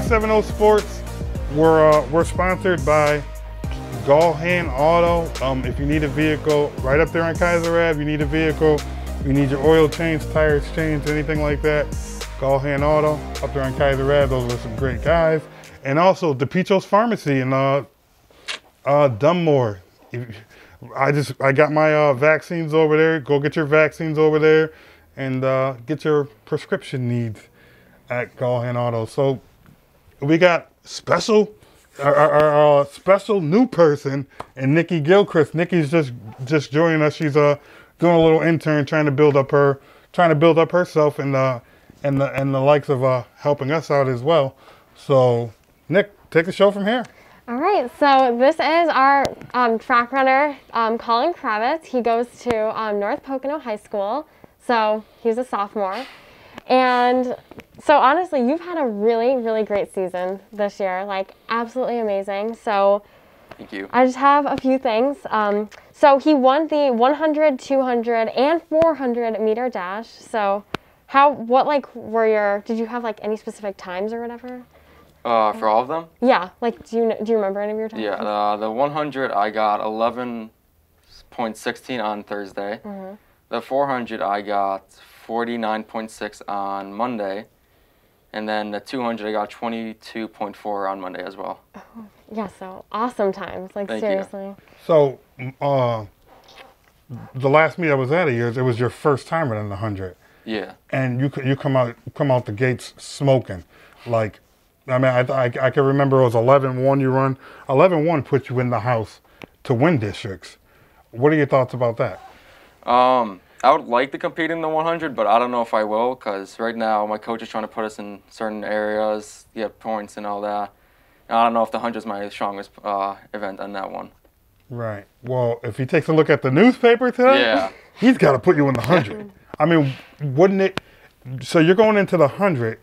570 Sports. We're uh, we're sponsored by Gallhan Auto. Um, if you need a vehicle, right up there on Keyser Ave, you need a vehicle, you need your oil change, tires changed, anything like that. Gallhan Auto up there on Keyser Ave. Those are some great guys. And also DePicho's Pharmacy in uh, uh, Dunmore. I just I got my uh, vaccines over there. Go get your vaccines over there, and uh, get your prescription needs at Gallhan Auto. So we got special our, our, our, special new person and Nikki Gilchrist. Nikki's just just joining us. She's uh doing a little intern, trying to build up her trying to build up herself and uh and the and the likes of uh helping us out as well. So Nick, take the show from here. All right, so this is our um, track runner, um, Colin Kravitz. He goes to um, North Pocono High School, so he's a sophomore. And so honestly, you've had a really, really great season this year, like absolutely amazing. So Thank you. I just have a few things. Um, so he won the 100, 200, and 400 meter dash. So how, what like were your, did you have like any specific times or whatever? Uh, for all of them? Yeah, like do you do you remember any of your times? Yeah, uh, the 100 I got 11.16 on Thursday. Mhm. The 400 I got 49.6 on Monday. And then the 200 I got 22.4 on Monday as well. Yeah, so awesome times. Like Thank you. seriously. So uh the last meet I was at of yours, it was your first time running the hundred. Yeah. and you you come out come out the gates smoking like i mean i i, I can remember it was 11-1 you run 11-1 put you in the house to win districts what are your thoughts about that Um, I would like to compete in the 100, but I don't know if I will because right now my coach is trying to put us in certain areas, get points and all that. And I don't know if the 100 is my strongest uh, event on that one. right well if he takes a look at the newspaper today Yeah. he's got to put you in the 100 i mean wouldn't it so you're going into the 100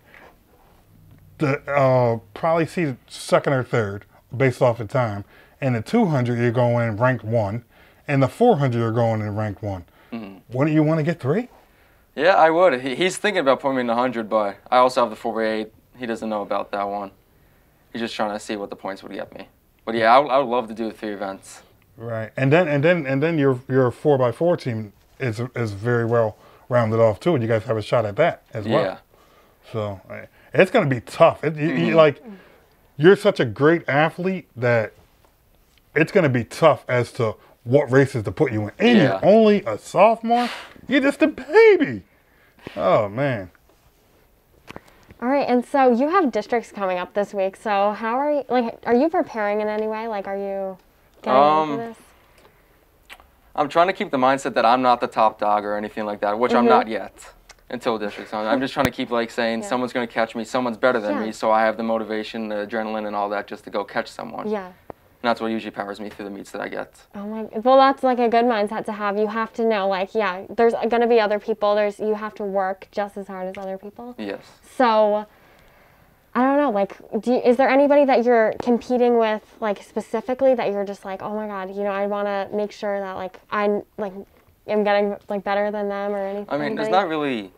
the uh probably see second or third based off the time and the 200 you're going in ranked one and the 400 you're going in ranked one wouldn't you want to get three Yeah, I would. He, he's thinking about putting me in the 100, but I also have the 4x8. He doesn't know about that one. He's just trying to see what the points would get me. But yeah, I would, I would love to do three events. Right, and then and then and then your your four by four team is is very well rounded off too, and you guys have a shot at that as well. Yeah. So uh, it's going to be tough. It, you, you, like you're such a great athlete that it's going to be tough as to what races to put you in. And Yeah. you're only a sophomore. You're just a baby. Oh man. All right, and so you have districts coming up this week. So how are you? Like, are you preparing in any way? Like, are you getting Um, into this? I'm trying to keep the mindset that I'm not the top dog or anything like that, which I'm Mhm. not yet until districts. I'm I'm just trying to keep like saying Yeah. someone's going to catch me, someone's better than Yeah. me, so I have the motivation, the adrenaline, and all that just to go catch someone. Yeah. And that's what usually powers me through the meets that I get. Oh my. Well, that's like a good mindset to have. You have to know, like, yeah, there's going to be other people. There's you have to work just as hard as other people. Yes. So, I don't know. Like, do you, is there anybody that you're competing with, like specifically, that you're just like, oh my god, you know, I want to make sure that like I'm like I'm getting like better than them or anything. I mean, there's anybody? not really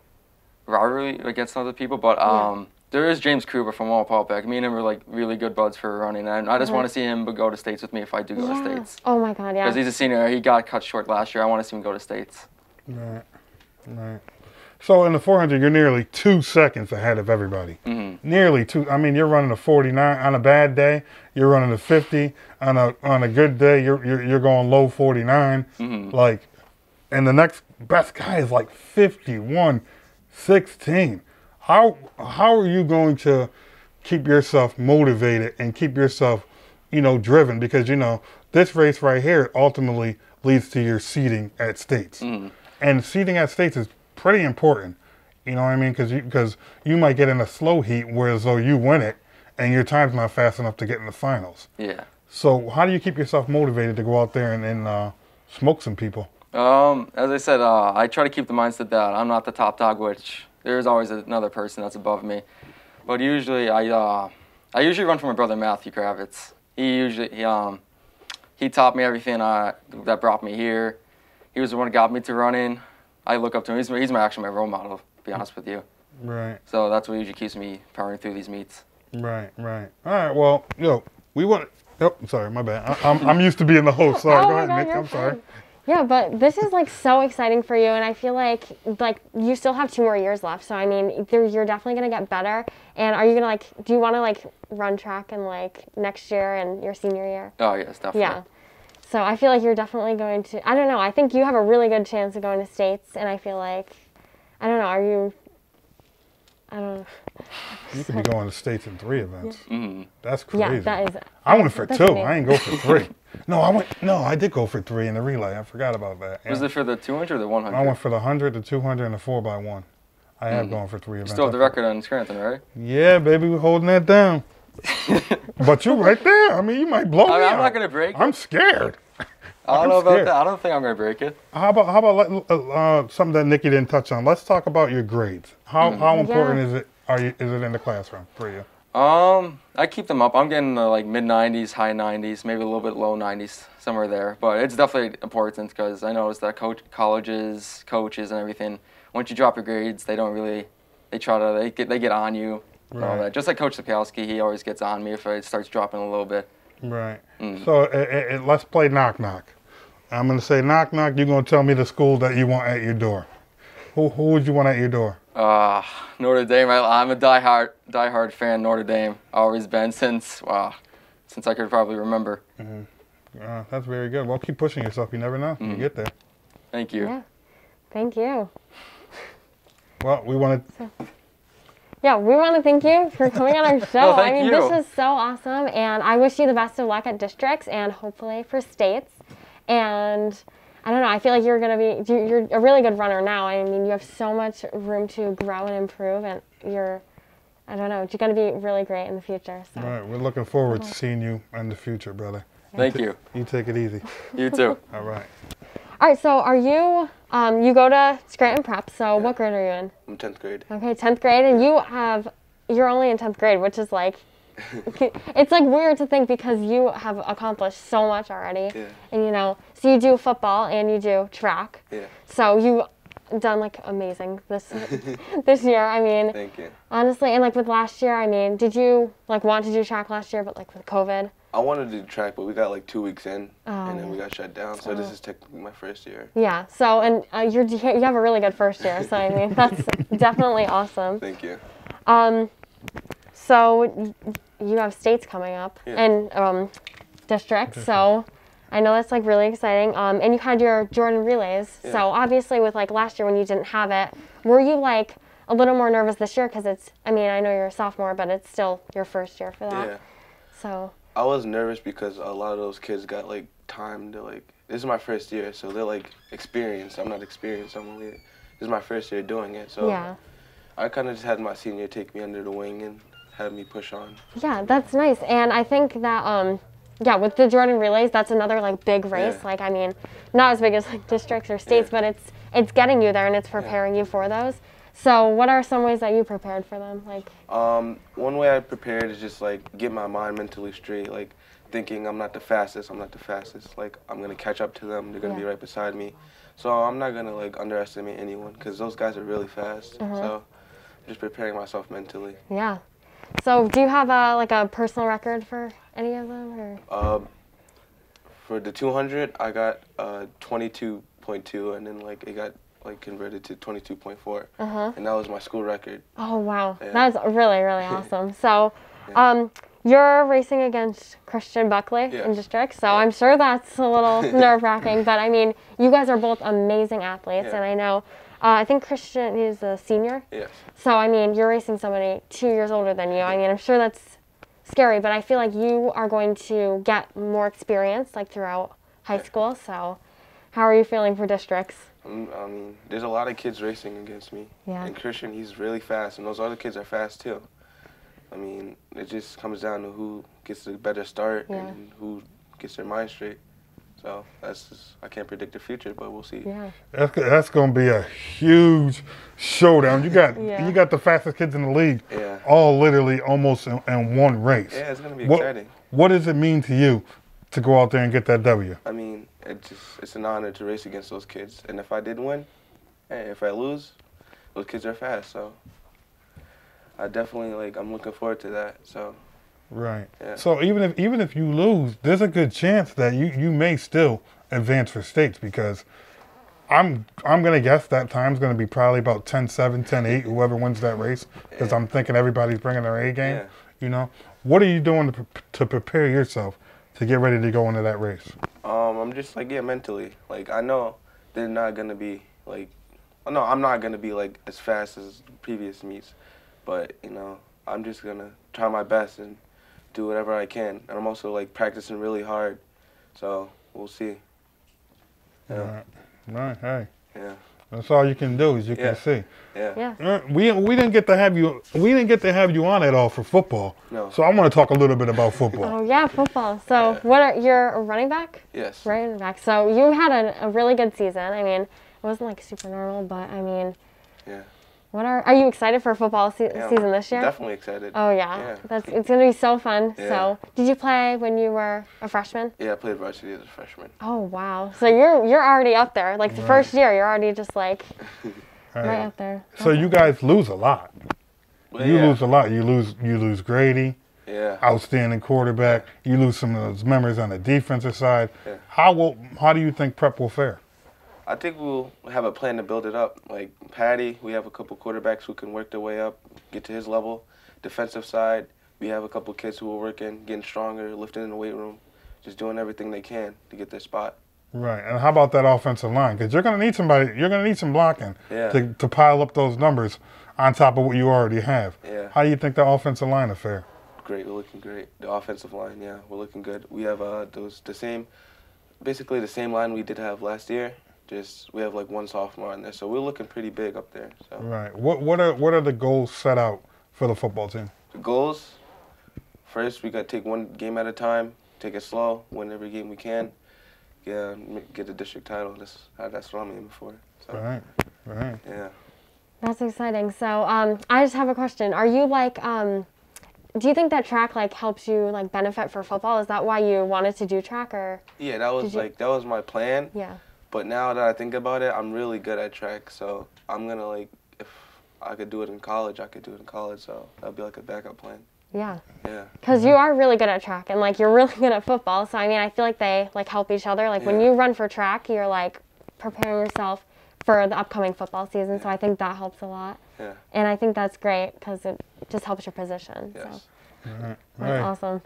rivalry against other people, but um, there is James Kruber from Wallenpaupack. Me and him are like really good buds for running, and I just Mhm. want to see him go to states with me if I do go to states. Oh my god, yeah. Because he's a senior, he got cut short last year. I want to see him go to states. Right. Right. So in the 400, you're nearly two seconds ahead of everybody. hmm Nearly two. I mean, you're running a 49 on a bad day. You're running a 50 on a on a good day. You're you're, you're going low 49. hmm Like, and the next best guy is like 51, 16. How how are you going to keep yourself motivated and keep yourself, you know, driven? Because you know this race right here ultimately leads to your seating at states, Mhm. and seating at states is pretty important. You know what I mean? Because you because you might get in a slow heat, whereas though you win it, and your time's not fast enough to get in the finals. Yeah. So how do you keep yourself motivated to go out there and, and uh, smoke some people? Um, as I said, uh, I try to keep the mindset that I'm not the top dog, which there's always another person that's above me. But usually, I uh, I usually run for my brother Matthew Kravitz. He usually he, um he taught me everything uh, that brought me here. He was the one who got me to running. I look up to him. He's, he's my actually my role model, to be honest with you. Right. So that's what usually keeps me powering through these meets. Right, right. All right. Well, yo, we want. Oh, sorry, my bad. I, I'm I'm used to being the host. Sorry, Oh go ahead, God, Nick. I'm sorry. Yeah, but this is like so exciting for you, and I feel like like you still have two more years left. So I mean, you're definitely gonna get better. And are you gonna like? Do you want to like run track in like next year and your senior year? Oh yes, definitely. Yeah. So I feel like you're definitely going to. I don't know. I think you have a really good chance of going to states, and I feel like, I don't know. Are you? I don't know. You could be going to states in three events. Mhm. That's crazy. Yeah, that is. I went for two. amazing. I didn't go for three. no, I went. No, I did go for three in the relay. I forgot about that. Was Yeah. it for the 200 or the 100? I went for the hundred, the two hundred, and the four by one. I have gone for three you events. still have the record on Scranton, right? Yeah, baby, we're holding that down. but you're right there. I mean, you might blow I me mean, I'm out. not gonna break. I'm scared. I don't I'm know about scared. that. I don't think I'm gonna break it. How about how about let- uh, uh, something that Nikki didn't touch on? Let's talk about your grades. How how important Yeah. is it? Are you is it in the classroom for you? Um, I keep them up. I'm getting the like mid 90s, high 90s, maybe a little bit low 90s, somewhere there. But it's definitely important because I noticed that coach, colleges, coaches, and everything. Once you drop your grades, they don't really. They try to they get they get on you. And all Right. that. Just like Coach Sapkowski, he always gets on me if it starts dropping a little bit. Right. Mm. So uh, uh, let's play knock knock. I'm gonna say knock knock. You're gonna tell me the school that you want at your door. Who who would you want at your door? Uh, Notre Dame. I, I'm a diehard diehard fan. Notre Dame. Always been since wow, since I could probably remember. Uh, that's very good. Well, keep pushing yourself. You never know. You Mhm. get there. Thank you. Yeah. Thank you. Well, we want to. Yeah, we want to thank you for coming on our show. Oh, thank I mean, you. this is so awesome, and I wish you the best of luck at districts and hopefully for states. And I don't know, I feel like you're gonna be you- you're a really good runner now. I mean, you have so much room to grow and improve, and you're I don't know, you're gonna be really great in the future. So All right, we're looking forward to uh-huh. seeing you in the future, brother. Thank you. You take it easy. You too. All right. All right, so are you um, you go to Scranton Prep? So what grade are you in? I'm 10th grade. Okay, 10th grade, and you have, you're only in 10th grade, which is like, it's like weird to think because you have accomplished so much already. Yeah. And you know, so you do football and you do track. Yeah. So you've done like amazing this this year. I mean, Thank you. honestly, and like with last year, I mean, did you like want to do track last year, but like with COVID? I wanted to do track, but we got like two weeks in, Oh, and then we got shut down. So this Oh. is technically my first year. Yeah. So and uh, you're you have a really good first year. So I mean, that's definitely awesome. Thank you. Um, so y- you have states coming up Yeah. and um, districts. So I know that's like really exciting. Um, and you had your Jordan relays. Yeah. So obviously, with like last year when you didn't have it, were you like a little more nervous this year? Because it's, I mean, I know you're a sophomore, but it's still your first year for that. Yeah. So I was nervous because a lot of those kids got like time to like. This is my first year, so they're like experienced. I'm not experienced. I'm only. This is my first year doing it, so yeah, I kind of just had my senior take me under the wing and have me push on. yeah, that's nice. And I think that um, yeah, with the Jordan relays, that's another like big race. Yeah. Like I mean, not as big as like districts or states, Yeah. but it's it's getting you there and it's preparing you for those. So what are some ways that you prepared for them? Like Um, one way I prepared is just like get my mind mentally straight, like thinking I'm not the fastest, I'm not the fastest. Like I'm gonna catch up to them, they're gonna be right beside me. So I'm not gonna like underestimate anyone because those guys are really fast. Uh-huh. So just preparing myself mentally. yeah. So do you have a like a personal record for any of them or? Um, for the 200, I got uh 22.2, and then like it got like converted to 22.4, Uh huh. and that was my school record. Oh wow, Yeah. that's really really awesome. So, Yeah. um, you're racing against Christian Buckley in district, so I'm sure that's a little nerve wracking. But I mean, you guys are both amazing athletes, Yeah. and I know. Uh, I think Christian is a senior, Yes. so I mean, you're racing somebody two years older than you. I mean, I'm sure that's scary, but I feel like you are going to get more experience like throughout high Yeah. school. So, how are you feeling for districts? Um, I mean, there's a lot of kids racing against me. Yeah. And Christian, he's really fast, and those other kids are fast too. I mean, it just comes down to who gets the better start Yeah. and who gets their mind straight. So that's just, I can't predict the future, but we'll see. Yeah. That's that's gonna be a huge showdown. You got Yeah. you got the fastest kids in the league, Yeah. all literally almost in, in one race. Yeah, it's gonna be What- exciting. What does it mean to you to go out there and get that W? I mean, it just it's an honor to race against those kids. And if I did win, hey, if I lose, those kids are fast. So I definitely like. I'm looking forward to that. So Right. Yeah. So even if even if you lose, there's a good chance that you you may still advance for states because I'm I'm gonna guess that time's gonna be probably about 10-7, 10-8, whoever wins that race. Because I'm thinking everybody's bringing their A game. Yeah. You know, what are you doing to to prepare yourself to get ready to go into that race? um, I'm just like yeah, mentally. Like I know they're not gonna be like. No, I'm not gonna be like as fast as previous meets, but you know, I'm just gonna try my best and do whatever I can. And I'm also like practicing really hard, so we'll see. Yeah, Right. Right. Hey, yeah, that's all you can do is you Yeah. can see. yeah. Yeah. Uh, We we didn't get to have you we didn't get to have you on at all for football. No. So I want to talk a little bit about football. Oh yeah, football. So Yeah. what are you're a running back? Yes. Running back. So you had a, a really good season. I mean, it wasn't like super normal, but I mean, Yeah. What are are you excited for football se- yeah. season this year? Definitely excited. Oh yeah, Yeah. that's it's gonna be so fun. Yeah. So did you play when you were a freshman? Yeah, I played varsity as a freshman. Oh wow. So you're you're already up there. Like the Right. first year, you're already just like Right. right up there. So you guys lose a lot. But You yeah, lose a lot. You lose you lose Grady, Yeah. outstanding quarterback. You lose some of those members on the defensive side. Yeah. How will how do you think prep will fare? I think we'll have a plan to build it up. Like Patty, we have a couple quarterbacks who can work their way up, get to his level. Defensive side, we have a couple kids who are working, getting stronger, lifting in the weight room, just doing everything they can to get their spot. Right. And how about that offensive line? Because you're going to need somebody. You're going to need some blocking Yeah. to to pile up those numbers on top of what you already have. Yeah. How do you think the offensive line will fare? Great, we're looking great. The offensive line, yeah, we're looking good. We have uh those the same, basically the same line we did have last year. Just we have like one sophomore in there, so we're looking pretty big up there. So Right. What what are what are the goals set out for the football team? the goals, first we got to take one game at a time, take it slow, win every game we can. Yeah, get the district title. That's uh, that's what I'm aiming for. So Right. Right. yeah. That's exciting. So, um, I just have a question. Are you like, um, do you think that track like helps you like benefit for football? Is that why you wanted to do track or? Yeah, that was Did you- like that was my plan. Yeah. But now that I think about it, I'm really good at track. So I'm gonna like, if I could do it in college, I could do it in college. So that'd be like a backup plan. Yeah. Yeah. Because mm-hmm. you are really good at track and like you're really good at football. So I mean, I feel like they like help each other. Like when you run for track, you're like preparing yourself for the upcoming football season. So I think that helps a lot. Yeah. And I think that's great because it just helps your position. Yes. So Right. that's Right. awesome.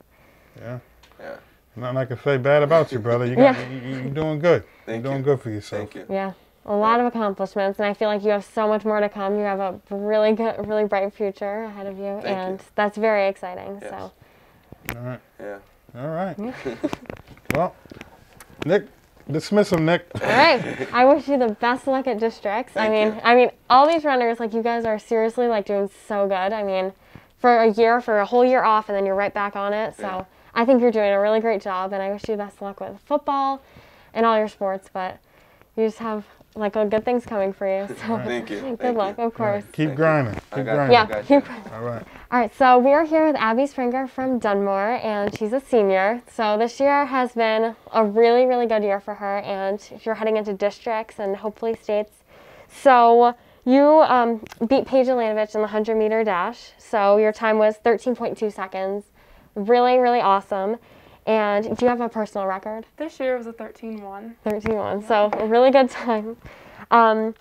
Yeah. Yeah. Nothing I can say bad about you, brother. You got, Yeah. you, you- you're doing good. Thank you're doing you. good for yourself. Thank you. Yeah. A lot of accomplishments, and I feel like you have so much more to come. You have a really good, really bright future ahead of you, Thank and you. that's very exciting. Yes. So, All right. Yeah. All right. well, Nick, dismiss him, Nick. all right. I wish you the best luck at districts. I mean, you. I mean, all these runners, like you guys, are seriously like doing so good. I mean, for a year, for a whole year off, and then you're right back on it. So, Yeah. I think you're doing a really great job, and I wish you best luck with football and all your sports. But you just have like a good things coming for you. So, Thank you. good Thank luck, you. of course. Keep Thank grinding. I Keep grinding. Yeah. Gotcha. keep- All right. All right, so we are here with Abbey Springer from Dunmore, and she's a senior. So this year has been a really, really good year for her, and you're heading into districts and hopefully states. So you um, beat Paige Olanovich in the 100 meter dash. So your time was 13.2 seconds. Really, really awesome. And do you have a personal record? This year was a 13-1. 13.1. So a really good time. Um,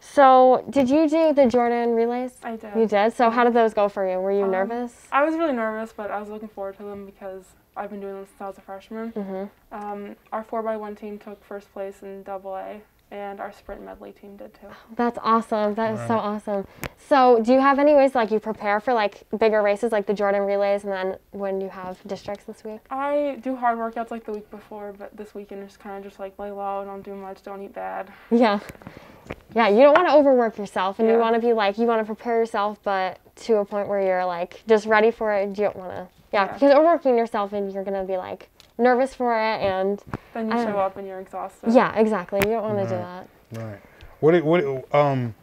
so did you do the Jordan relays? I did. You did. So how did those go for you? Were you Um, nervous? I was really nervous, but I was looking forward to them because I've been doing them since I was a freshman. Mhm. Um, our 4x1 team took first place in double A, and our sprint medley team did too. That's awesome. That is so awesome. So, do you have any ways like you prepare for like bigger races like the Jordan relays and then when you have districts this week? I do hard workouts like the week before, but this weekend is kind of just like lay low, don't do much, don't eat bad. Yeah. Yeah, you don't want to overwork yourself and you want to be like you want to prepare yourself but to a point where you're like just ready for it. You don't want to Yeah, Yeah. because overworking yourself and you're going to be like nervous for it and Then you I show don't- up and you're exhausted. yeah, exactly. You don't want to do that. Right. What? What? Um.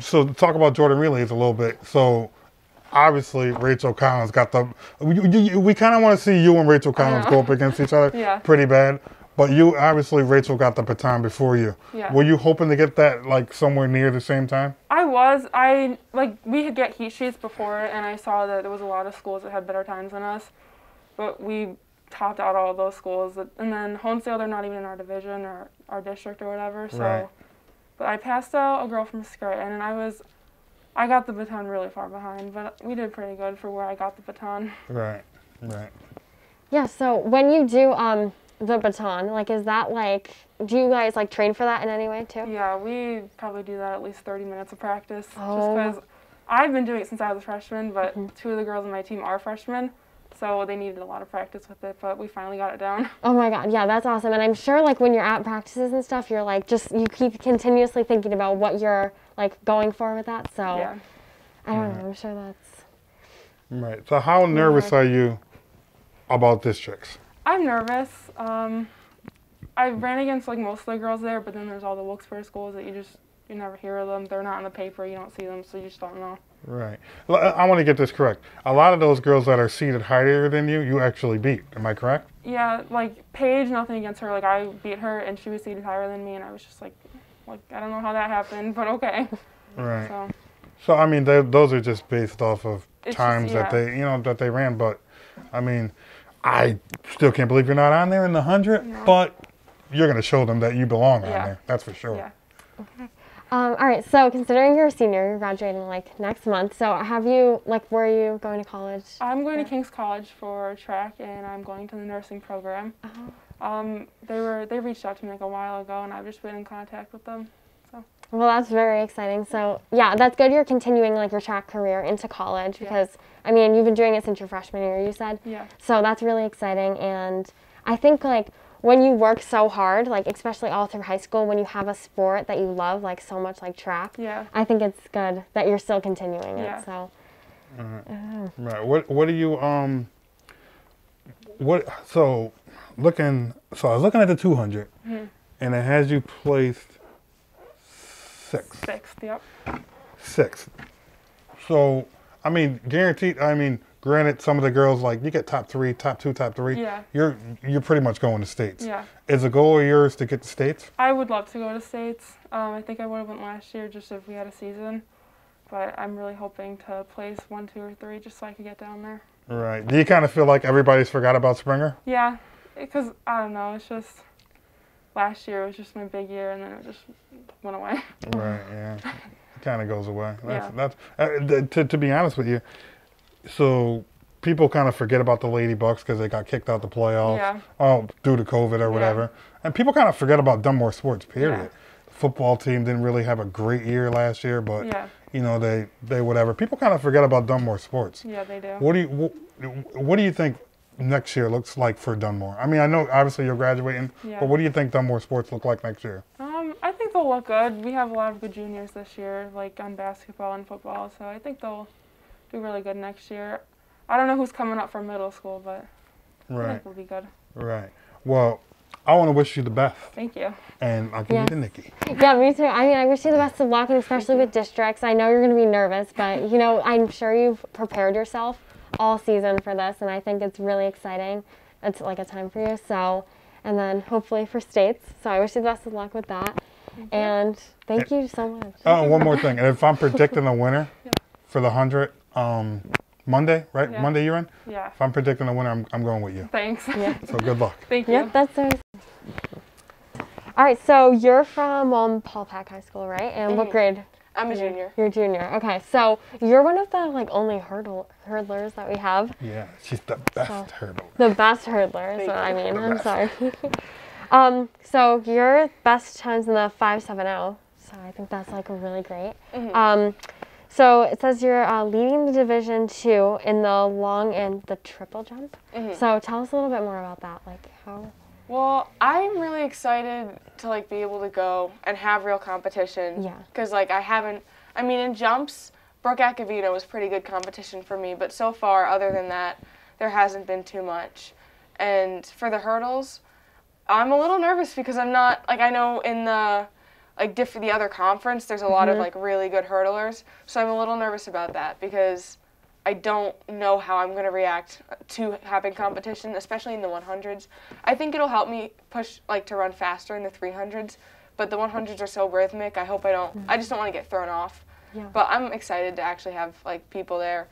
So talk about Jordan relays a little bit. So obviously Rachael Collins got the. We, we, we kind of want to see you and Rachael Collins go up against each other. Yeah. Pretty bad. But you obviously Rachael got the baton before you. Yeah. Were you hoping to get that like somewhere near the same time? I was. I like we had get heat sheets before, and I saw that there was a lot of schools that had better times than us, but we topped out all of those schools. And then Honesdale, they're not even in our division or our district or whatever. So, Right. but I passed out a girl from Scranton, and I was, I got the baton really far behind, but we did pretty good for where I got the baton. Right. Right. Yeah. So when you do um the baton, like, is that like, do you guys like train for that in any way too? Yeah, we probably do that at least 30 minutes of practice, Oh. just because I've been doing it since I was a freshman, but Mm-hmm. two of the girls on my team are freshmen. So they needed a lot of practice with it, but we finally got it down. Oh my god, yeah, that's awesome. And I'm sure like when you're at practices and stuff, you're like just you keep continuously thinking about what you're like going for with that. So Yeah. I don't know, I'm sure that's Right. So how nervous are you about districts? I'm nervous. Um, I ran against like most of the girls there, but then there's all the Wilkes-Barre schools that you just you never hear of them. They're not in the paper. You don't see them, so you just don't know. Right. Uh, I- I want to get this correct. A lot of those girls that are seated higher than you, you actually beat. Am I correct? Yeah, like Paige, nothing against her. Like I beat her, and she was seated higher than me, and I was just like, like I don't know how that happened, but okay. Right. So So I mean, they, those are just based off of It's just- times that they, you know, that they ran. But I mean, I still can't believe you're not on there in the hundred. No. But you're gonna show them that you belong on there. That's for sure. yeah. Um all right, so considering you're a senior, you're graduating like next month. So have you like where are you going to college? I'm going Yeah. to King's College for track, and I'm going to the nursing program. Oh. Um, they were they reached out to me like a while ago, and I've just been in contact with them. So. Well, that's very exciting. So, yeah, that's good. You're continuing like your track career into college Yeah. because I mean, you've been doing it since your freshman year, you said. Yeah. So, that's really exciting and I think like when you work so hard, like especially all through high school when you have a sport that you love like so much like track, Yeah. I think it's good that you're still continuing Yeah. it. So, Right. What What do you um? What so looking so I was looking at the 200, Mm-hmm. and it has you placed sixth. Sixth. Yep. Sixth. So I mean, guaranteed. I mean, granted, some of the girls like you get top three, top two, top three. Yeah. You're you're pretty much going to states. Yeah. Is a goal of yours to get to states? I would love to go to states. Um, I think I would have went last year just if we had a season, but I'm really hoping to place one, two, or three just so I could get down there. Right. Do you kind of feel like everybody's forgot about Springer? Yeah, because I don't know. It's just last year was just my big year, and then it just went away. Right. Yeah. It kind of goes away. That's, Yeah. that's uh, th- to to be honest with you. So people kind of forget about the Lady Bucks because they got kicked out the playoffs. Yeah. Oh, due to COVID or whatever. And people kind of forget about Dunmore sports. Period. Yeah. The football team didn't really have a great year last year, but Yeah. you know they they whatever. People kind of forget about Dunmore sports. Yeah, they do. What do you what, what do you think next year looks like for Dunmore? I mean, I know obviously you're graduating, Yeah. but what do you think Dunmore sports look like next year? Um, I think they'll look good. We have a lot of good juniors this year, like on basketball and football, so I think they'll do really good next year. I don't know who's coming up from middle school, but I think we'll be good. right. Well, I want to wish you the best, Thank you. and I'll give Yeah. you to Nikki. yeah, me too. I mean, I wish you the best of luck, and especially with districts. I know you're going to be nervous, but you know, I'm sure you've prepared yourself all season for this, and I think it's really exciting. It's like a time for you. So, and then hopefully for states. So I wish you the best of luck with that. And thank you so much. Oh, one more thing. And if I'm predicting a winner for the hundred, um, Monday, right? Yeah. Monday you're in. Yeah. If I'm predicting a winner, I'm, I'm going with you. Thanks. Yeah. So good luck. Thank you. Yep, that's very. All right, so you're from um, Paupack High School, right? And what Mhm. grade? I'm a junior. You're a junior. Okay, so you're one of the like only hurdle hurdlers that we have. Yeah, she's the best Oh. hurdle. The best hurdler is Thank what I mean. The I'm best. sorry. um, so your best times in the five seven zero. So I think that's like really great. Mhm. Um, so it says you're uh, leading the division two in the long and the triple jump. Mhm. So tell us a little bit more about that. Like how? Well, I'm really excited to like be able to go and have real competition. Yeah. Cause like I haven't. I mean, in jumps, Brooke Acavino was pretty good competition for me, but so far, other than that, there hasn't been too much. And for the hurdles, I'm a little nervous because I'm not like I know in the like diff- the other conference, there's a lot of mm-hmm. like really good hurdlers, so I'm a little nervous about that because I don't know how I'm going to react to having competition, especially in the 100s. I think it'll help me push like to run faster in the 300s, but the 100s are so rhythmic. I hope I don't. I mm-hmm. just don't want to get thrown off. Yeah. But I'm excited to actually have like people there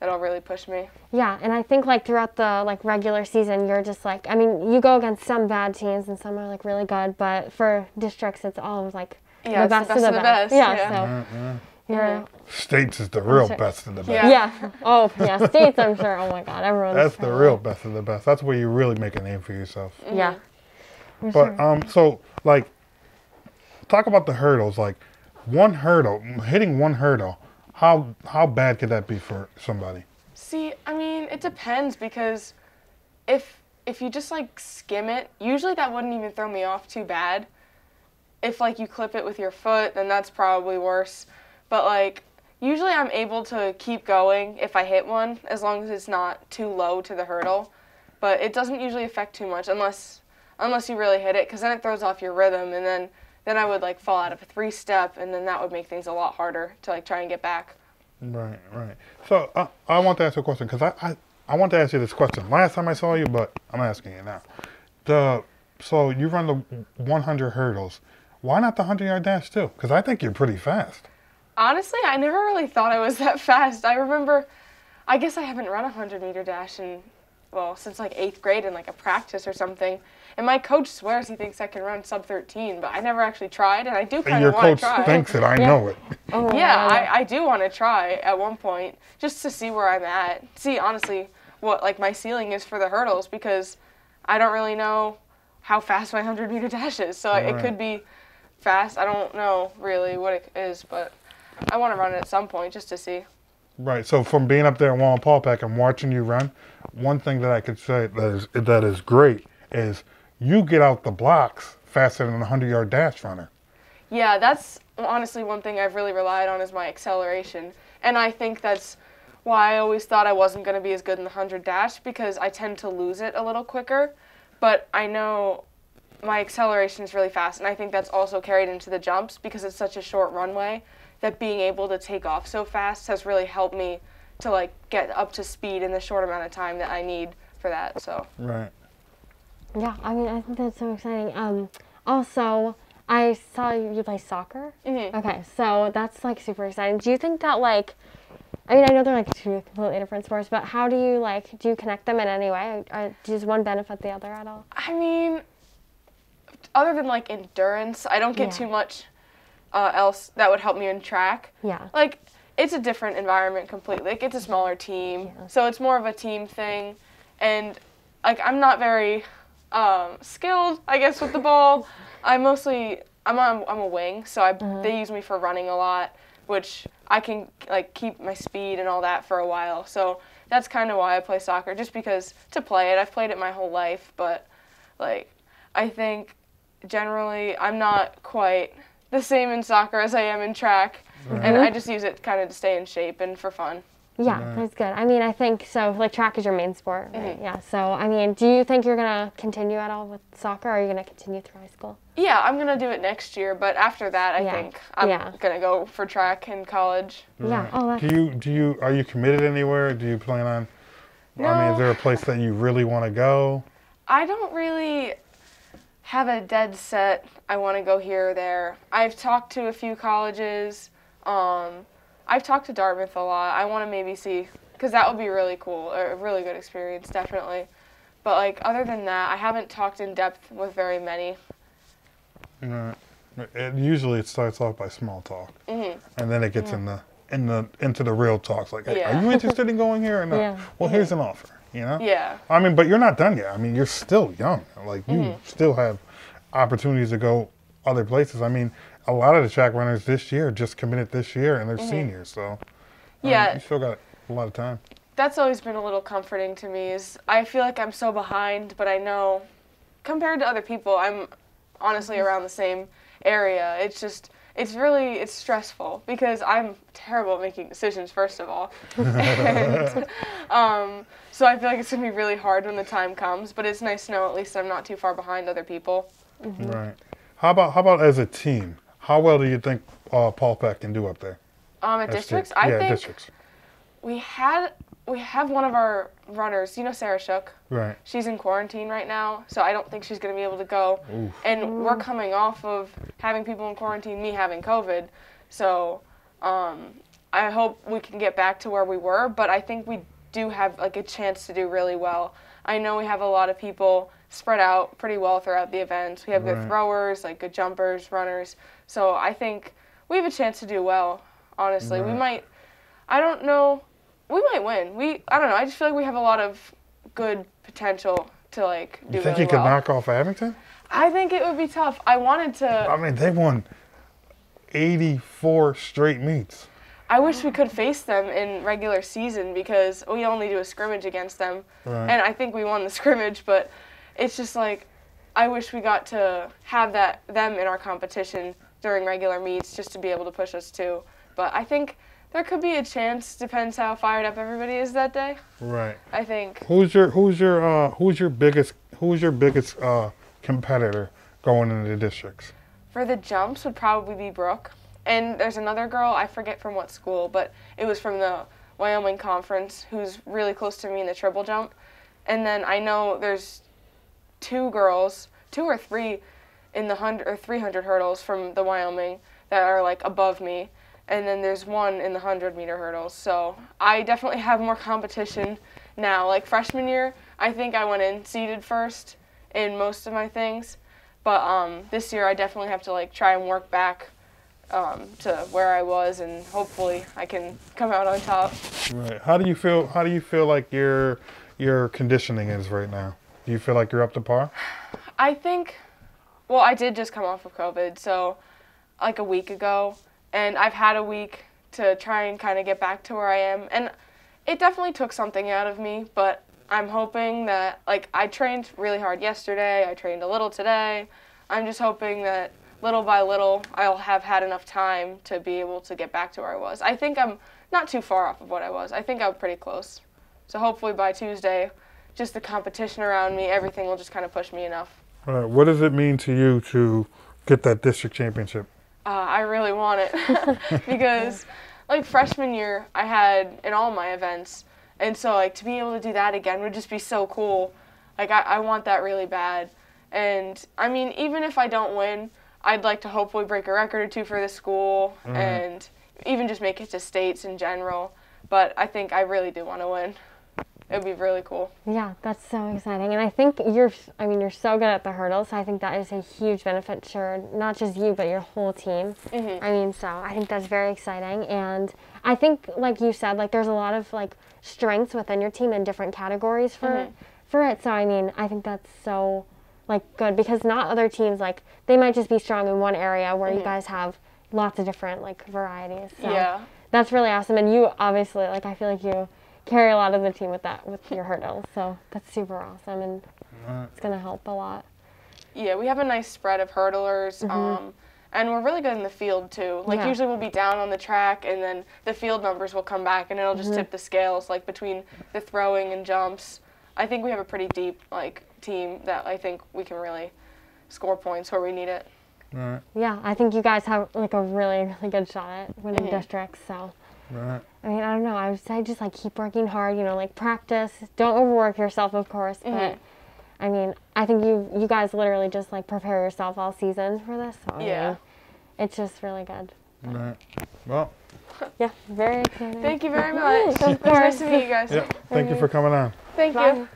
that'll really push me. Yeah, and I think like throughout the like regular season, you're just like I mean, you go against some bad teams and some are like really good, but for districts, it's all like Yeah, the it's best, of the best. Yeah, yeah. so you're States is the real That's it. best of the best. Yeah. yeah. Oh yeah, states. I'm sure. Oh my God, everyone's That's the so- real best of the best. That's where you really make a name for yourself. Yeah. But um, so like, talk about the hurdles. Like, one hurdle, hitting one hurdle. How how bad could that be for somebody? See, I mean, it depends because if if you just like skim it, usually that wouldn't even throw me off too bad. If like you clip it with your foot, then that's probably worse. But like usually I'm able to keep going if I hit one as long as it's not too low to the hurdle. But it doesn't usually affect too much unless unless you really hit it cuz then it throws off your rhythm and then then I would like fall out of a three step and then that would make things a lot harder to like try and get back. Right, right. So uh, I want to ask you a question because I, I I want to ask you this question. Last time I saw you, but I'm asking you now. The so you run the 100 hurdles. Why not the 100 yard dash too? Because I think you're pretty fast. Honestly, I never really thought I was that fast. I remember, I guess I haven't run a 100 meter dash in, well, since like eighth grade in like a practice or something. And my coach swears he thinks I can run sub 13, but I never actually tried, and I do kind of want to try. Your coach thinks it. I know it. Oh yeah, God. I, I do want to try at one point just to see where I'm at. See, honestly, what like my ceiling is for the hurdles because I don't really know how fast my 100 meter dash is. So it Right. could be fast. I don't know really what it is, but I want to run it at some point just to see. Right. So from being up there Wallenpaupack and watching you run, one thing that I could say that is that is great is you get out the blocks faster than a 100 yard dash runner. Yeah, that's honestly one thing I've really relied on is my acceleration. And I think that's why I always thought I wasn't going to be as good in the 100 dash because I tend to lose it a little quicker. But I know my acceleration is really fast, and I think that's also carried into the jumps because it's such a short runway that being able to take off so fast has really helped me to like get up to speed in the short amount of time that I need for that. So Right. Yeah, I mean, I think that's so exciting. Um, also, I saw you play soccer. Mhm. Okay, so that's like super exciting. Do you think that like, I mean, I know they're like two completely different sports, but how do you like, do you connect them in any way? Or does one benefit the other at all? I mean, other than like endurance, I don't get Yeah. too much uh, else that would help me in track. Yeah. Like, it's a different environment completely. Like, it's a smaller team, so it's more of a team thing. And like, I'm not very um, skilled, I guess, with the ball. I mostly I'm a, I'm a wing, so I, they use me for running a lot, which I can like keep my speed and all that for a while. So that's kind of why I play soccer, just because to play it. I've played it my whole life, but like I think generally I'm not quite the same in soccer as I am in track, and I just use it kind of to stay in shape and for fun. Yeah, that's good. I mean, I think so. Like track is your main sport, right? Mm-hmm. Yeah. So, I mean, do you think you're gonna continue at all with soccer, or are you gonna continue through high school? Yeah, I'm gonna do it next year, but after that, I Yeah. think I'm Yeah. gonna go for track in college. Yeah. Oh, that's Do you do you are you committed anywhere? Do you plan on? I mean, No. is there a place that you really want to go? I don't really have a dead set. I want to go here or there. I've talked to a few colleges. Um, I've talked to Dartmouth a lot. I want to maybe see because that would be really cool, a really good experience, definitely. But like other than that, I haven't talked in depth with very many. Right. It, usually it starts off by small talk, Mhm. and then it gets in the in the into the real talks. Like, hey, Yeah. are you interested in going here or not? Yeah. Well, here's an offer. You know. Yeah. I mean, but you're not done yet. I mean, you're still young. Like you Mm-hmm. still have opportunities to go other places. I mean, a lot of the track runners this year just committed this year and they're seniors, so I mean, Mm-hmm. Yeah. you still got a lot of time. that's always been a little comforting to me is I feel like I'm so behind, but I know compared to other people, I'm honestly around the same area. It's just it's really it's stressful because I'm terrible at making decisions first of all. and, um, so I feel like it's gonna be really hard when the time comes, but it's nice to know at least I'm not too far behind other people. Right. How about how about as a team? How well do you think uh, Paupack can do up there? Um, at as districts, team? I yeah, think districts. we had we have one of our runners. You know Sarah Shook. Right. She's in quarantine right now, so I don't think she's going to be able to go. Oof. And we're coming off of having people in quarantine, me having COVID. So um, I hope we can get back to where we were, but I think we do have like a chance to do really well. I know we have a lot of people spread out pretty well throughout the events. We have good throwers, like good jumpers, runners. So I think we have a chance to do well. Honestly, we might. I don't know. We might win. We. I don't know. I just feel like we have a lot of good potential to like do You think really you could well. knock off Abington? I think it would be tough. I wanted to. I mean, they won 84 straight meets. I wish we could face them in regular season because we only do a scrimmage against them, Right. and I think we won the scrimmage. But it's just like I wish we got to have that them in our competition during regular meets just to be able to push us too. But I think there could be a chance. Depends how fired up everybody is that day. Right. I think. Who's your who's your uh who's your biggest who's your biggest uh competitor going into the districts? For the jumps would probably be Brooke. And there's another girl, I forget from what school, but it was from the Wyoming conference who's really close to me in the triple jump. And then I know there's two girls, two or three in the 100 or 300 hurdles from the Wyoming that are like above me. And then there's one in the 100 meter hurdles. So I definitely have more competition now. Like freshman year, I think I went in seeded first in most of my things. But um, this year, I definitely have to like try and work back um, to where I was, and hopefully, I can come out on top. Right. How do you feel how do you feel like your your conditioning is right now? Do you feel like you're up to par? I think, well, I did just come off of COVID, so like a week ago, and I've had a week to try and kind of get back to where I am, and it definitely took something out of me, but I'm hoping that like I trained really hard yesterday, I trained a little today. I'm just hoping that little by little I'll have had enough time to be able to get back to where I was. I think I'm not too far off of what I was. I think I'm pretty close. So hopefully by Tuesday, just the competition around me, everything will just kind of push me enough. All right. What does it mean to you to get that district championship? Uh, I really want it because, like freshman year, I had in all my events, and so like to be able to do that again would just be so cool. Like I, I want that really bad, and I mean even if I don't win, I'd like to hopefully break a record or two for the school mm-hmm. and even just make it to states in general. But I think I really do want to win. It would be really cool. Yeah, that's so exciting. And I think you're, I mean, you're so good at the hurdles. So I think that is a huge benefit to not just you, but your whole team. Mm-hmm. I mean, so I think that's very exciting. And I think, like you said, like there's a lot of like strengths within your team in different categories for, mm-hmm. for it. So I mean, I think that's so like good because not other teams, like they might just be strong in one area where you mm-hmm. guys have lots of different like varieties. So Yeah. that's really awesome. And you obviously, like, I feel like you carry a lot of the team with that, with your hurdles. So that's super awesome. And uh-huh. it's going to help a lot. Yeah, we have a nice spread of hurdlers. Mm-hmm. Um, and we're really good in the field too. Like Yeah. usually we'll be down on the track and then the field numbers will come back and it'll just mm-hmm. tip the scales like between the throwing and jumps. I think we have a pretty deep like team that I think we can really score points where we need it. All right. Yeah, I think you guys have like a really, really good shot at winning mm-hmm. districts. So, All right. I mean, I don't know. I would say just like keep working hard. You know, like practice. Don't overwork yourself, of course. But mm-hmm. I mean, I think you you guys literally just like prepare yourself all season for this. So, I Yeah. mean, it's just really good. All right. Well, Yeah, very exciting. Thank you very much. Of It was nice to meet you guys. yeah. Thank you for coming on. Thank Bye. you.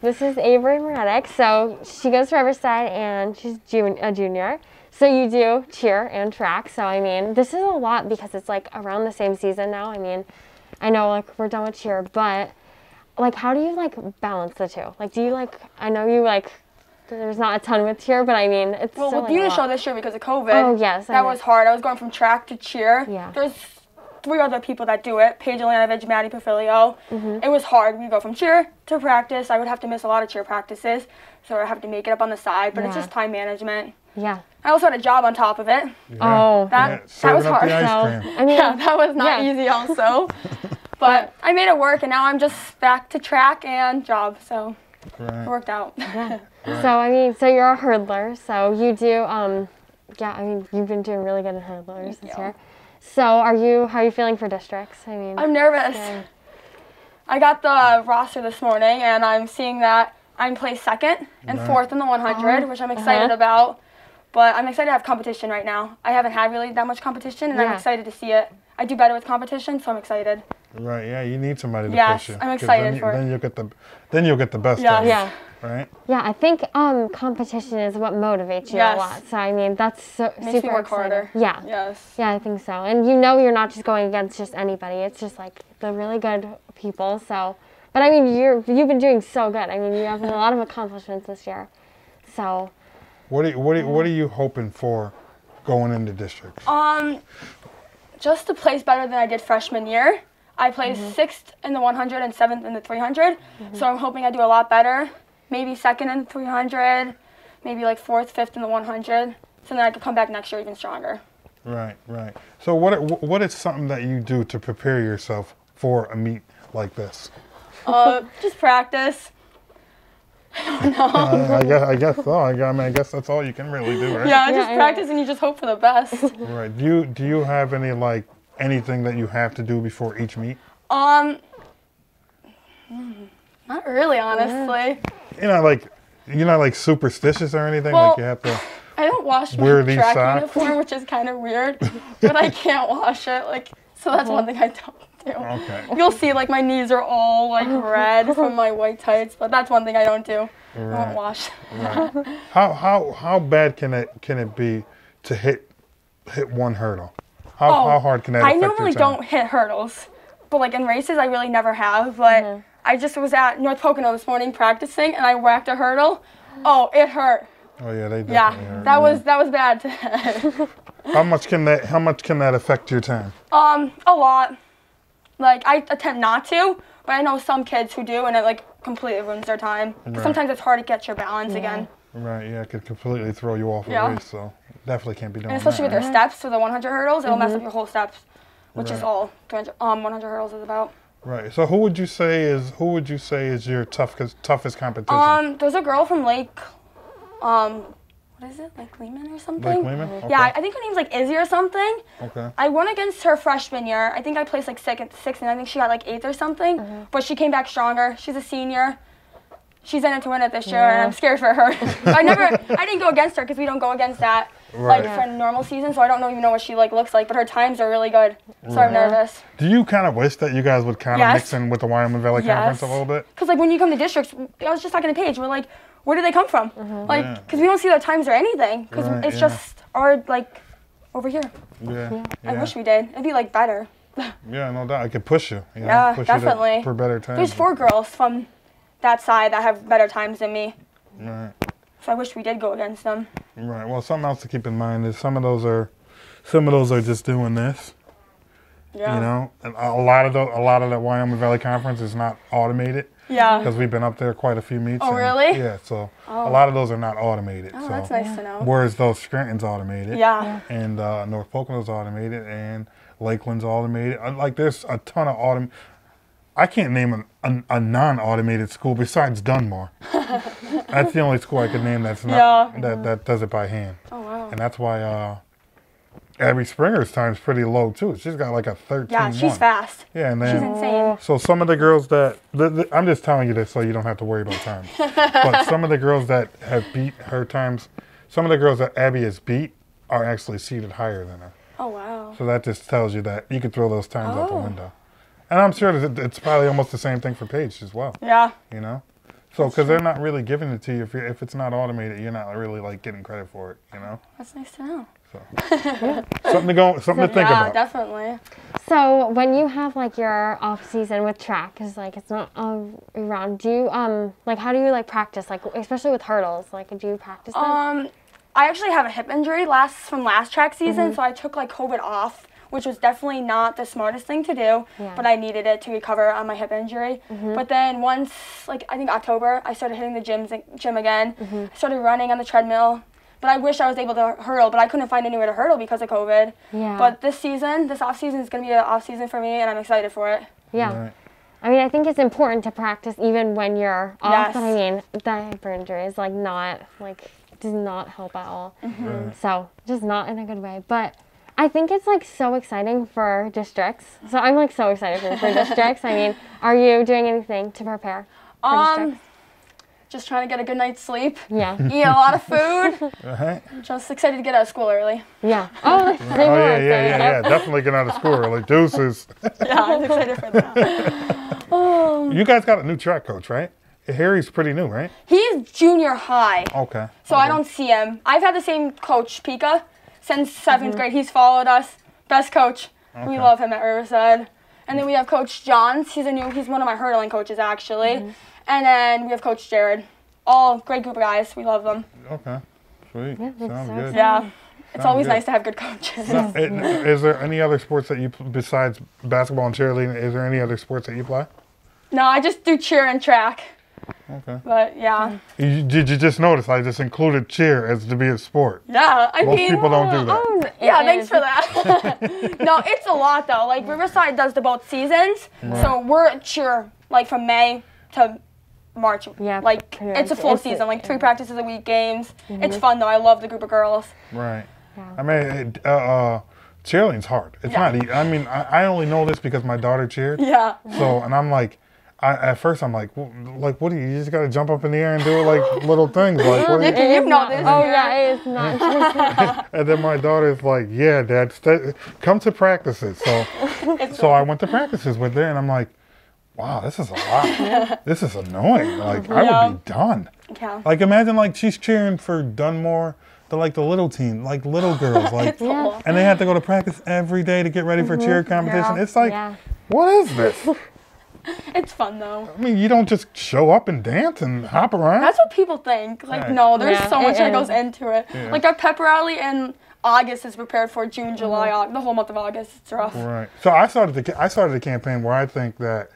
This is Avery Meredick. So she goes to Riverside and she's jun- a junior. So you do cheer and track. So I mean, this is a lot because it's like around the same season now. I mean, I know like we're done with cheer, but like how do you like balance the two? Like do you like I know you like there's not a ton with cheer, but I mean it's Well, still, with like, Unishow lot. this year because of COVID. Oh, yes, I That was hard. I was going from track to cheer. Yeah. There's three other people that do it. Paige Olanovich, Maddie Perfilio. Mm-hmm. It was hard. We go from cheer to practice. I would have to miss a lot of cheer practices, so I have to make it up on the side. But it's just time management. Yeah. I also had a job on top of it. Oh. That Yeah, that was up hard. the ice So cream. I mean Yeah, that was not Yeah. easy also. but I made it work, and now I'm just back to track and job. So it worked out. Yeah. So I mean, so you're a hurdler. So you do, um, yeah. I mean, you've been doing really good in hurdlers this year. So are you? How are you feeling for districts? I mean, I'm nervous. Yeah. I got the roster this morning, and I'm seeing that I'm placed second and Right. fourth in the 100, which I'm excited Uh-huh. about. But I'm excited to have competition right now. I haven't had really that much competition, and I'm excited to see it. I do better with competition, so I'm excited. Right. Yeah. You need somebody to Yes, push you. I'm excited then you, for it. Then you'll get the, then you'll get the best. Yes. of it, yeah, Right. yeah. I think um, competition is what motivates you Yes. a lot. So I mean, that's so Makes super me work exciting. harder. Yeah. Yes. Yeah, I think so. And you know you're not just going against just anybody. It's just like the really good people. So, but I mean, you're you've been doing so good. I mean, you have a lot of accomplishments this year. So, What are you, what are, you- what are you hoping for going into districts? Um, just to place better than I did freshman year. I placed Mm-hmm. sixth in the 100 and seventh in the 300. So I'm hoping I do a lot better. Maybe second in the 300, maybe like fourth, fifth in the 100. So then I could come back next year even stronger. Right. Right. So what what is something that you do to prepare yourself for a meet like this? Uh, just practice. I, uh, I guess I guess so. I, I mean, I guess that's all you can really do, right? Yeah, Yeah, just I know. practice and you just hope for the best. Right. Do you do you have any like anything that you have to do before each meet? um, hmm, not really, honestly. You're not like you're not like superstitious or anything. Well- like you have to. I don't wash my Wear track socks? uniform, which is kind of weird, but I can't wash it. Like, so that's one uh-huh. thing I don't do. Okay. You'll see, like my knees are all like red from my white tights, but that's one thing I don't do. I Right. don't wash. Right. how how how bad can it can it be to hit hit one hurdle? How Oh, how hard can that I normally your time? don't hit hurdles, but like in races, I really never have. But mm-hmm. I just was at North Pocono this morning practicing, and I whacked a hurdle. Oh, it hurt. Oh yeah, they definitely Yeah, hurt. that was that was bad. How much can that how much can that affect your time? um, a lot. Like I attempt not to, but I know some kids who do, and it like completely ruins their time. Right. Sometimes it's hard to get your balance again. Right, yeah, it could completely throw you off a Yeah. race, so definitely can't be done. And especially that. with their right? steps for the 100 hurdles, it'll mess up your whole steps, which is all um 100 hurdles is about. Right. So who would you say is who would you say is your toughest toughest competition? Um, there's a girl from Lake, um, what is it, Lake Lehman or something? Lake Lehman? Okay. Yeah, I think her name's like Izzy or something. okay. I won against her freshman year. I think I placed like second, sixth, and I think she got like eighth or something. But she came back stronger. She's a senior. She's in it to win it this year, and I'm scared for her. I never, I didn't go against her because we don't go against that Right. like for normal season. So I don't know even know what she like looks like. But her times are really good. So Right. I'm nervous. Do you kind of wish that you guys would kind of Yes. mix in with the Wyoming Valley Conference a little bit? Because like when you come to districts, I was just talking to Paige. We're like, where do they come from? Mm-hmm. Like, Yeah. because we don't see their times or anything. Because Right, it's yeah. just our like over here. Yeah. Yeah. I wish we did. It'd be like better. Yeah, no doubt. I could push you. you know, Yeah, push you to- definitely. for better times. There's four girls from that side that have better times than me. Right. So I wish we did go against them. Right. Well, something else to keep in mind is some of those are, some of those are just doing this. Yeah. You know, and a lot of the a lot of the Wyoming Valley Conference is not automated Yeah. because we've been up there quite a few meets. Oh, and- really? Yeah. So a lot of those are not automated. Oh, so that's nice to know. whereas those Scranton's automated. Yeah. And uh, North Pocono's automated and Lakeland's automated. Uh, Like there's a ton of autom. I can't name a, a, a non-automated school besides Dunmore. that's the only school I could name that's not Yeah. that that does it by hand. Oh wow. And that's why uh, Abbey Springer's time's pretty low too. She's got like a 13 Yeah, she's fast. Yeah, and then She's insane. so some of the girls that the, the, I'm just telling you this so you don't have to worry about times. but some of the girls that have beat her times, some of the girls that Abbey has beat are actually seated higher than her. Oh wow. So that just tells you that you could throw those times out the Oh. window. And I'm sure it's probably almost the same thing for Paige as well. Yeah. You know, so because they're not really giving it to you if you if it's not automated, you're not really like getting credit for it. You know. That's nice to know. So something to go, something to think yeah, about. definitely. So when you have like your off season with track, because like it's not all around. Do you um like how do you like practice like especially with hurdles? Like do you practice them? Um, I actually have a hip injury last from last track season, so I took like COVID off, which was definitely not the smartest thing to do. Yeah. But I needed it to recover on my hip injury. Mm-hmm. But then once, like I think October, I started hitting the gyms gym again. Mm-hmm. I started running on the treadmill. But I wish I was able to hurdle, but I couldn't find anywhere to hurdle because of COVID. Yeah. But this season, this off season is gonna be an off season for me, and I'm excited for it. yeah. Right. I mean, I think it's important to practice even when you're off. Yes. But I mean, the hip injury is like not like does not help at all. Mm-hmm. Right. So just not in a good way. But I think it's like so exciting for districts. So I'm like so excited for, for districts. I mean, are you doing anything to prepare for Um, districts? just trying to get a good night's sleep, Yeah. eat a lot of food. Right? just excited to get out of school early. Yeah. Oh, Oh yeah, yeah, yeah, yeah. Definitely get out of school early. Deuces. Yeah, I'm excited for that. You guys got a new track coach, right? Harry's pretty new, right? He's junior high, Okay. so I don't see him. I've had the same coach, Pika, since 7th mm-hmm. grade. He's followed us. Best coach. We love him at Riverside. And then we have Coach Johns. He's a new. He's one of my hurdling coaches actually. Mm-hmm. And then we have Coach Jared. All great group of guys. We love them. Okay. Sweet. Yeah, that's Sounds so good. Yeah. It's Sounds always good. nice to have good coaches. Now, it- Is there any other sports that you besides basketball and cheerleading? Is there any other sports that you play? no, I just do cheer and track. Okay. But yeah. You, did you just notice I just included cheer as to be a sport? Yeah. I Most mean, people don't do that. Oh, Yeah, thanks is. for that. no, it's a lot though. Like Riverside does the both seasons, so we're at cheer like from May to March. Yeah, like pretty it's a full It's a- season, like three yeah. practices a week, games. It's fun though. I love the group of girls. Right. Yeah. I mean, it, uh, uh, cheerleading's hard. It's Yeah. not. I mean, I, I only know this because my daughter cheered. Yeah. So, and I'm like, I, at first I'm like, "Wh- like, what do you, you just got to jump up in the air and do like little things, like, what you, Nikki, It you've known not- this. Oh yeah, it is not. and then my daughter's like, yeah, dad, st- come to practices. So, so I went to practices with her, and I'm like, wow, this is a lot. this is annoying. Like, I Yeah. would be done. Yeah. Like, imagine like she's cheering for Dunmore, the like the little team, like little girls, like, Yeah. and they have to go to practice every day to get ready for cheer mm-hmm. competition. Yeah. It's like, yeah. what is this? It's fun though. I mean, you don't just show up and dance and hop around. That's what people think. Like Right. no, there's Yeah, so much it that is. goes into it. Yeah. Like our pep rally in August is prepared for June, mm-hmm. July, August, the whole month of August. It's rough. Right. So I started the I started a campaign where I think that,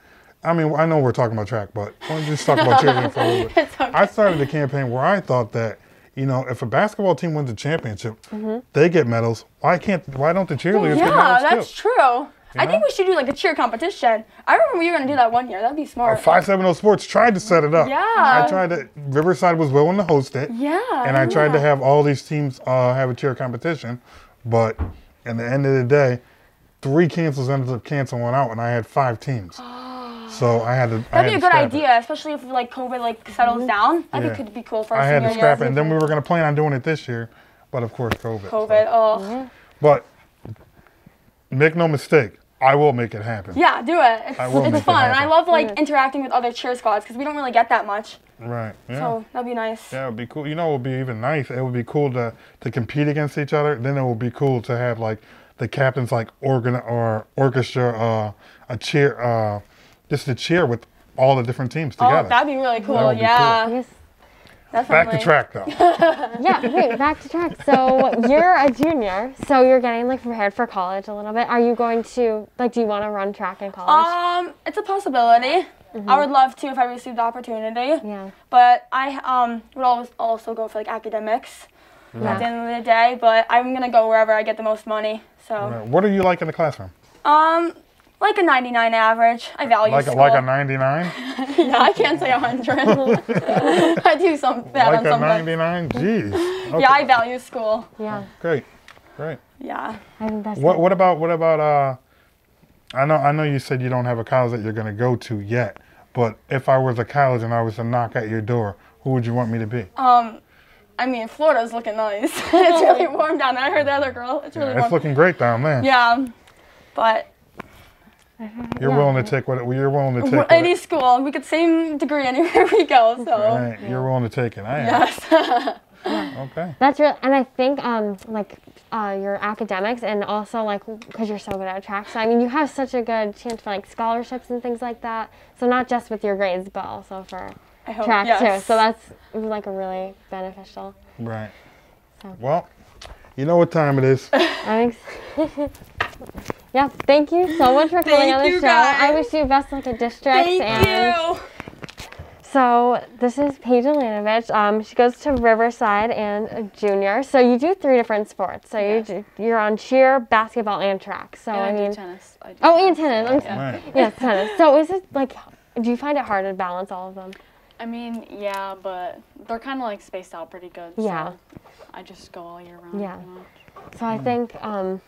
I mean, I know we're talking about track, but why don't just talk about cheerleading for a little bit? It's okay. I started a campaign where I thought that, you know, if a basketball team wins a championship, mm-hmm. they get medals. Why can't? Why don't the cheerleaders get Yeah, medals that's too? true. I know? think we should do like a cheer competition. I remember we were gonna do that one year. That'd be smart. Five Seven O Sports tried to set it up. Yeah. I tried to. Riverside was willing to host it. yeah. and I tried to have all these teams uh, have a cheer competition, but at the end of the day, three cancels ended up canceling out, and I had five teams. So I had to. That'd had be a good scrap it. idea, especially if like COVID like settles down. I think it could be cool for our I had to scrap it, and then we were going to plan on doing it this year, but of course COVID. so- COVID. Oh, But make no mistake, I will make it happen. yeah, do it. It's, I will make it's it fun, and I love like interacting with other cheer squads because we don't really get that much. Right. Yeah. So that'd be nice. Yeah, it would be cool. You know, it would be even nice. It would be cool to to compete against each other. Then it would be cool to have like the captains like organ or orchestra, uh, a cheer, uh, just a cheer with all the different teams Oh, together. that'd be really cool. would be yeah, Yes. Definitely. Back to track though. Yeah, wait, back to track. So you're a junior, so you're getting like prepared for college a little bit. Are you going to like do you want to run track in college? Um, it's a possibility. I would love to if I received the opportunity. yeah. But I um would always also go for like academics yeah. at the end of the day. But I'm gonna go wherever I get the most money. So Right. What are you like in the classroom? um, like a 99 average. I value Like school. like a 99? yeah, I can't say 100. I do some bad like on a some. 99? Jeez. Okay. Yeah, I value school. Yeah. Great. Great. Yeah. I think that's What what about what about uh I know I know you said you don't have a college that you're gonna go to yet, but if I was a college and I was to knock at your door, who would you want me to be? Um, I mean, Florida's looking nice. it's really warm down there. I heard the other girl. It's really It's warm. looking great down there. yeah. But You're Yeah. willing to take what you're willing to take. w- what- any school, we could same degree anywhere we go. So right, you're willing to take it. I am. yes. Okay. That's real, and I think um like uh, your academics and also like because you're so good at track. So I mean, you have such a good chance for like scholarships and things like that. So not just with your grades, but also for hope. track yes. too. So that's like a really beneficial. Right. So- Well, you know what time it is. I think. Yeah. Thank you so much for coming Thank on the you, show. I wish you best luck at districts. Thank and you. So this is Paige Olanovich. Um, she goes to Riverside and a junior. So you do three different sports. So you do, you're on cheer, basketball, and track. So And I I mean, do tennis. I do oh, and tennis. I'm sorry. Right. Yes, tennis. So is it like, do you find it hard to balance all of them? I mean, yeah, but they're kind of like spaced out pretty good. Yeah. So I just go all year round. Yeah. So I think, um,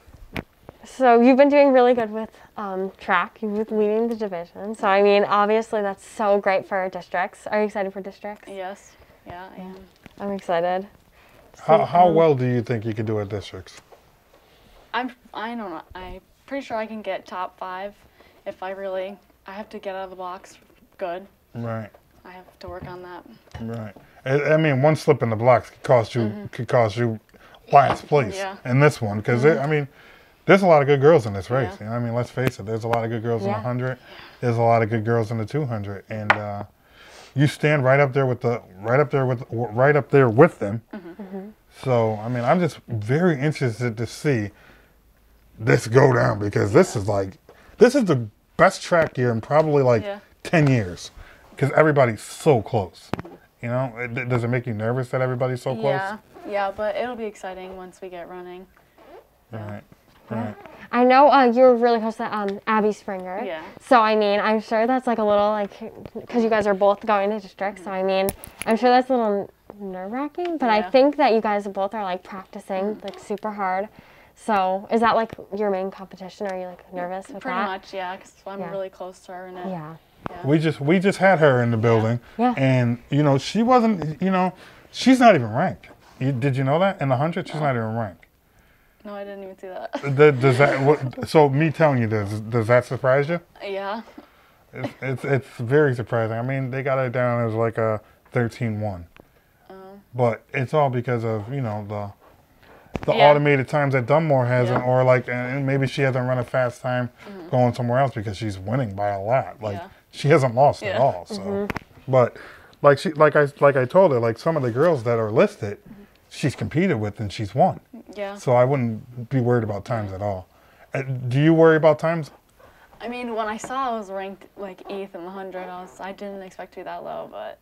so you've been doing really good with um, track. You've been leading the division. So I mean, obviously that's so great for districts. Are you excited for districts? Yes. Yeah, I am. I'm excited. How, how um, well do you think you could do at districts? I'm. I don't know. I'm pretty sure I can get top five if I really. I have to get out of the blocks good. Right. I have to work on that. Right. I, I mean, one slip in the blocks could cost you mm-hmm. could cost you last place Yeah. in this one because mm-hmm. I mean, there's a lot of good girls in this race. Yeah. You know, I mean, let's face it. There's a lot of good girls in the hundred. There's a lot of good girls in the two hundred, and uh, you stand right up there with the right up there with right up there with them. So I mean, I'm just very interested to see this go down because this is like this is the best track year in probably like Yeah. 10 years because everybody's so close. You know, It- does it make you nervous that everybody's so close? Yeah. Yeah, but it'll be exciting once we get running. Right. Right. I know uh, you were really close to um, Abbey Springer. Yeah. So I mean, I'm sure that's like a little like because you guys are both going to district. So I mean, I'm sure that's a little nerve wracking. But I think that you guys both are like practicing like super hard. So is that like your main competition? Are you like nervous with Pretty that? much, yeah, because I'm Yeah. really close to her in it. Yeah. We just we just had her in the building, Yeah. and you know she wasn't. You know, she's not even ranked. You, did you know that in the hundred she's not even ranked? No, I didn't even see that. Th- Does that what, so? Me telling you this does that surprise you? yeah. It's, it's it's very surprising. I mean, they got it down as like a 13-1. Um, but it's all because of you know the the Yeah. automated times that Dunmore hasn't, Yeah. Mm-hmm. or like, and maybe she hasn't run a fast time going somewhere else because she's winning by a lot. Like Yeah. she hasn't lost at all. So, but like she like I like I told her, like some of the girls that are listed, she's competed with and she's won. Yeah. So I wouldn't be worried about times at all. Uh, do you worry about times? I mean, when I saw I was ranked like eighth in the hundred, I was I didn't expect to be that low, but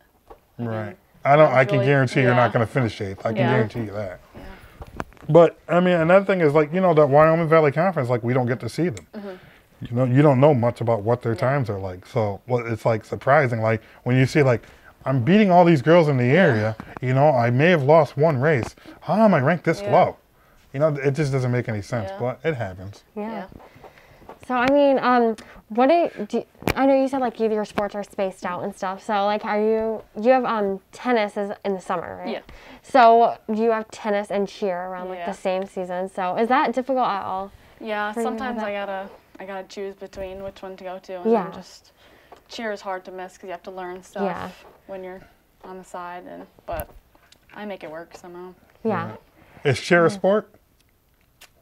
Right. I don't. I I can really- guarantee you're not going to finish eighth. I can Yeah. guarantee you that. Yeah. But I mean, another thing is like you know that Wyoming Valley Conference, like we don't get to see them. Mm-hmm. You know, you don't know much about what their times are like. So well, it's like surprising. Like when you see like I'm beating all these girls in the area. You know, I may have lost one race. How am I ranked this Yeah. low? You know, it just doesn't make any sense. Yeah. But it happens. Yeah. yeah. So I mean, um, what do, do I know you said like either your sports are spaced out and stuff. So like, are you you have um tennis is in the summer, right? Yeah. So you have tennis and cheer around like Yeah. the same season. So is that difficult at all? Yeah, for you to sometimes I gotta I gotta choose between which one to go to, and Yeah. then just cheer is hard to miss because you have to learn stuff Yeah. when you're on the side, and but I make it work somehow. Yeah. Is cheer a sport?